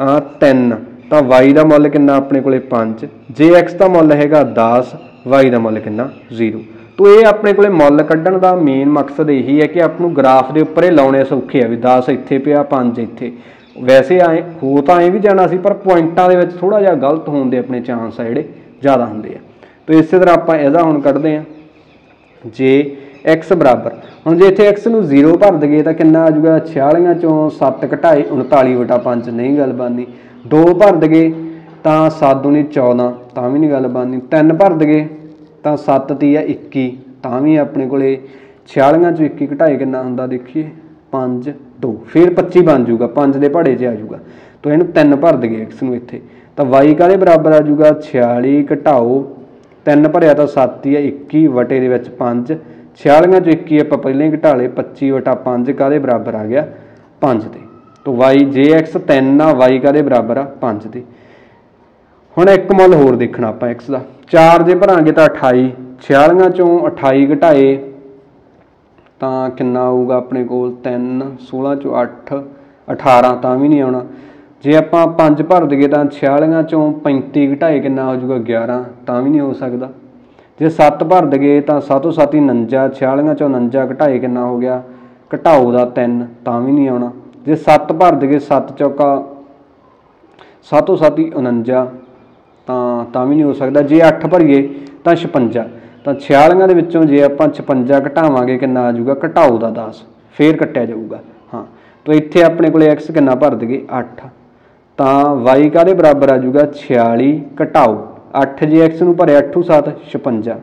ਆ 3 ਤਾਂ y ਦਾ ਮੁੱਲ ਕਿੰਨਾ? ਆਪਣੇ ਕੋਲੇ 5 ਜੇ x ਦਾ ਮੁੱਲ ਹੈਗਾ 10 y ਦਾ ਮੁੱਲ ਕਿੰਨਾ? 0 ਤੋ ਇਹ ਆਪਣੇ ਕੋਲੇ ਮੁੱਲ ਕੱਢਣ ਦਾ ਮੇਨ ਮਕਸਦ ਇਹੀ ਹੈ ਕਿ ਆਪ ਨੂੰ ਗ੍ਰਾਫ ਦੇ ਉੱਪਰ ਇਹ ਲਾਉਣੇ ਸੌਖੇ ਆ, ਵੀ 10 ਇੱਥੇ ਪਿਆ 5 ਇੱਥੇ। ਵੈਸੇ ਆਏ, ਹੋ ਤਾਂ ਐ ਵੀ ਜਾਣਾ ਸੀ, ਪਰ ਪੁਆਇੰਟਾਂ ਦੇ ਵਿੱਚ ਥੋੜਾ ਜਿਹਾ ਗਲਤ ਹੋਣ ਦੇ ਆਪਣੇ ਚਾਂਸ ਆ ਜਿਹੜੇ ਜ਼ਿਆਦਾ ਹੁੰਦੇ ਆ। ਤੋ ਇਸੇ ਤਰ੍ਹਾਂ ਆਪਾਂ ਇਹਦਾ ਹੁਣ ਕੱਢਦੇ ਆ। ਜੇ x ਬਰਾਬਰ, ਹੁਣ ਜੇ ਇੱਥੇ x ਨੂੰ 0 ਭਰ ਦਈਏ ਤਾਂ ਕਿੰਨਾ ਆ ਜਾਊਗਾ? 46 ਚੋਂ 7 ਘਟਾਏ 39 ਵਟਾ 5 ਨਹੀਂ ਗੱਲ ਬਣਨੀ 2 ਭਰ ਦਈਏ ਤਾਂ 7 ਦੁਨੀ 14 ਤਾਂ ਵੀ ਨਹੀਂ ਗੱਲ ਬਣਨੀ 3 ਭਰ ਦਈਏ ਤਾਂ 7 ਤੀ ਆ 21 ਤਾਂ ਵੀ ਆਪਣੇ ਕੋਲੇ 46 ਚੋਂ 21 ਘਟਾਏ ਕਿੰਨਾ ਹੁੰਦਾ ਦੇਖੀਏ? 5 2 ਫਿਰ 25 ਬਣ ਜਾਊਗਾ 5 ਦੇ ਪਹਾੜੇ 'ਚ ਆ ਜਾਊਗਾ। ਤਾਂ ਇਹਨੂੰ 3 ਭਰ ਦਈਏ x ਨੂੰ ਇੱਥੇ। ਤਾਂ y ਕਾਦੇ ਬਰਾਬਰ ਆ ਜਾਊਗਾ? 46 ਘਟਾਓ। 3 ਭਰਿਆ ਤਾਂ 7 ਹੀ ਆ 21 ਵਟੇ ਦੇ ਵਿੱਚ 5 46 ਚੋਂ 21 ਆਪਾਂ ਪਹਿਲਾਂ ਹੀ ਘਟਾ ਲਏ 25 ਵਟਾ 5 ਕਾਦੇ ਬਰਾਬਰ ਆ ਗਿਆ? 5 ਦੇ। ਤਾਂ y jx 3 ਆ, y ਕਾਦੇ ਬਰਾਬਰ ਆ? 5 ਦੇ। ਹੁਣ ਇੱਕ ਮੁੱਲ ਹੋਰ ਦੇਖਣਾ ਆਪਾਂ x ਦਾ। 4 ਜੇ ਭਰਾਂਗੇ ਤਾਂ 28 46 ਚੋਂ 28 ਘਟਾਏ ਤਾਂ ਕਿੰਨਾ ਆਊਗਾ ਆਪਣੇ ਕੋਲ? 3 16 ਚੋਂ 8 18 ਤਾਂ ਵੀ ਨਹੀਂ ਆਉਣਾ। ਜੇ ਆਪਾਂ 5 ਭਰ ਦਈਏ ਤਾਂ 46 ਚੋਂ 35 ਘਟਾਏ ਕਿੰਨਾ ਹੋ ਜਾਊਗਾ? 11 ਤਾਂ ਵੀ ਨਹੀਂ ਹੋ ਸਕਦਾ। ਜੇ 7 ਭਰ ਦਈਏ ਤਾਂ 7 7 49 46 ਚੋਂ 49 ਘਟਾਏ ਕਿੰਨਾ ਹੋ ਗਿਆ? ਘਟਾਓ ਦਾ 3 ਤਾਂ ਵੀ ਨਹੀਂ ਆਉਣਾ। ਜੇ 7 ਭਰ ਦਈਏ 7 ਚੌਕਾ 7 7 49 ਤਾਂ ਤਾਂ ਵੀ ਨਹੀਂ ਹੋ ਸਕਦਾ। ਜੇ 8 ਭਰੀਏ, ਤਾਂ 56 ਤਾਂ 46 ਦੇ ਵਿੱਚੋਂ ਜੇ ਆਪਾਂ 56 ਘਟਾਵਾਂਗੇ, ਕਿੰਨਾ ਆ ਜਾਊਗਾ? ਘਟਾਓ ਦਾ 10 ਫੇਰ ਕੱਟਿਆ ਜਾਊਗਾ। ਹਾਂ। ਤਾਂ ਇੱਥੇ ਆਪਣੇ ਕੋਲੇ x ਕਿੰਨਾ ਭਰ ਦਈਏ? 8 ਤਾਂ y ਕਾਦੇ ਬਰਾਬਰ ਆ ਜਾਊਗਾ? 46 ਘਟਾਓ। 8 ਜੇ x ਨੂੰ ਭਰਿਆ 8 7 56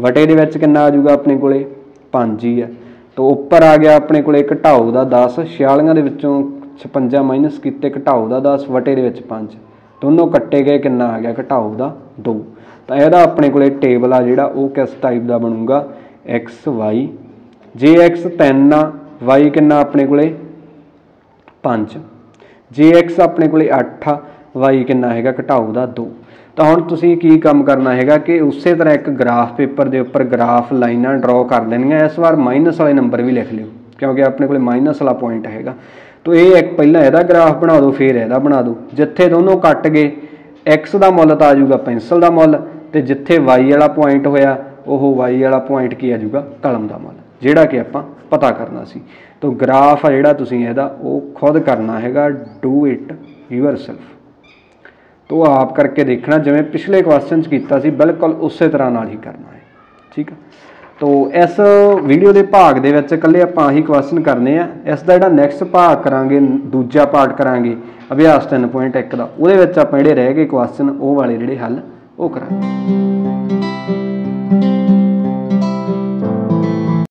ਵਟੇ ਦੇ ਵਿੱਚ ਕਿੰਨਾ ਆ ਜਾਊਗਾ ਆਪਣੇ ਕੋਲੇ? 5 ਹੀ ਆ। ਤਾਂ ਉੱਪਰ ਆ ਗਿਆ ਆਪਣੇ ਕੋਲੇ ਘਟਾਓ ਦਾ 10 46 ਦੇ ਵਿੱਚੋਂ 56 ਮਾਈਨਸ ਕੀਤੇ ਘਟਾਓ ਦਾ 10 ਵਟੇ ਦੇ ਵਿੱਚ 5 ਦੋਨੋਂ ਕੱਟੇ ਗਏ, ਕਿੰਨਾ ਆ ਗਿਆ? ਘਟਾਓ ਦਾ 2 ਤਾਂ ਇਹਦਾ ਆਪਣੇ ਕੋਲੇ ਟੇਬਲ ਆ ਜਿਹੜਾ, ਉਹ ਕਿਸ ਟਾਈਪ ਦਾ ਬਣੂਗਾ? X, y ਜੇ x 3 ਆ, y ਕਿੰਨਾ ਆਪਣੇ ਕੋਲੇ? 5 ਜੇ x ਆਪਣੇ ਕੋਲੇ 8 ਆ, y ਕਿੰਨਾ ਹੈਗਾ? ਘਟਾਓ ਦਾ 2 ਤਾਂ ਹੁਣ ਤੁਸੀਂ ਕੀ ਕੰਮ ਕਰਨਾ ਹੈਗਾ ਕਿ ਉਸੇ ਤਰ੍ਹਾਂ ਇੱਕ ਗ੍ਰਾਫ ਪੇਪਰ ਦੇ ਉੱਪਰ ਗ੍ਰਾਫ ਲਾਈਨਾਂ ਡਰਾਅ ਕਰ ਲੈਣੀਆਂ। ਇਸ ਵਾਰ ਮਾਈਨਸ ਵਾਲੇ ਨੰਬਰ ਵੀ ਲਿਖ ਲਿਓ, ਕਿਉਂਕਿ ਆਪਣੇ ਕੋਲੇ ਮਾਈਨਸ ਵਾਲਾ ਪੁਆਇੰਟ ਹੈਗਾ। ਤੋ ਇਹ ਇੱਕ ਪਹਿਲਾਂ ਇਹਦਾ ਗ੍ਰਾਫ ਬਣਾ ਦਿਓ, ਫਿਰ ਇਹਦਾ ਬਣਾ ਦਿਓ। ਜਿੱਥੇ ਦੋਨੋਂ ਕੱਟ ਗਏ, x ਦਾ ਮੁੱਲ ਤਾਂ ਆ ਜਾਊਗਾ ਪੈਨਸਲ ਦਾ ਮੁੱਲ, ਤੇ ਜਿੱਥੇ y ਵਾਲਾ ਪੁਆਇੰਟ ਹੋਇਆ, ਉਹ y ਵਾਲਾ ਪੁਆਇੰਟ ਕੀ ਆ ਜਾਊਗਾ? ਕਲਮ ਦਾ ਮੁੱਲ, ਜਿਹੜਾ ਕਿ ਆਪਾਂ ਪਤਾ ਕਰਨਾ ਸੀ। ਤੋ ਗ੍ਰਾਫ ਆ ਜਿਹੜਾ ਤੁਸੀਂ ਇਹਦਾ, ਉਹ ਖੁਦ ਕਰਨਾ ਹੈਗਾ ਡੂ ਇਟ ਯੂਅਰਸੈਲਫ ਤੋ ਆਪ ਕਰਕੇ ਦੇਖਣਾ, ਜਿਵੇਂ ਪਿਛਲੇ ਕੁਐਸਚਨ ਚ ਕੀਤਾ ਸੀ, ਬਿਲਕੁਲ ਉਸੇ ਤਰ੍ਹਾਂ ਨਾਲ ਹੀ ਕਰਨਾ ਹੈ। ਠੀਕ ਹੈ ਤੋ ਇਸ ਵੀਡੀਓ ਦੇ ਭਾਗ ਦੇ ਵਿੱਚ ਇਕੱਲੇ ਆਪਾਂ ਆਹੀ ਕੁਐਸਚਨ ਕਰਨੇ ਆ। ਇਸ ਦਾ ਜਿਹੜਾ ਨੈਕਸਟ ਭਾਗ ਕਰਾਂਗੇ, ਦੂਜਾ ਪਾਰਟ ਕਰਾਂਗੇ, ਅਭਿਆਸ 3.1 ਦਾ, ਉਹਦੇ ਵਿੱਚ ਆਪਾਂ ਜਿਹੜੇ ਰਹਿ ਗਏ ਕੁਐਸਚਨ ਉਹ ਵਾਲੇ ਜਿਹੜੇ ਹੱਲ, ਉਹ ਕਰਾਂਗੇ।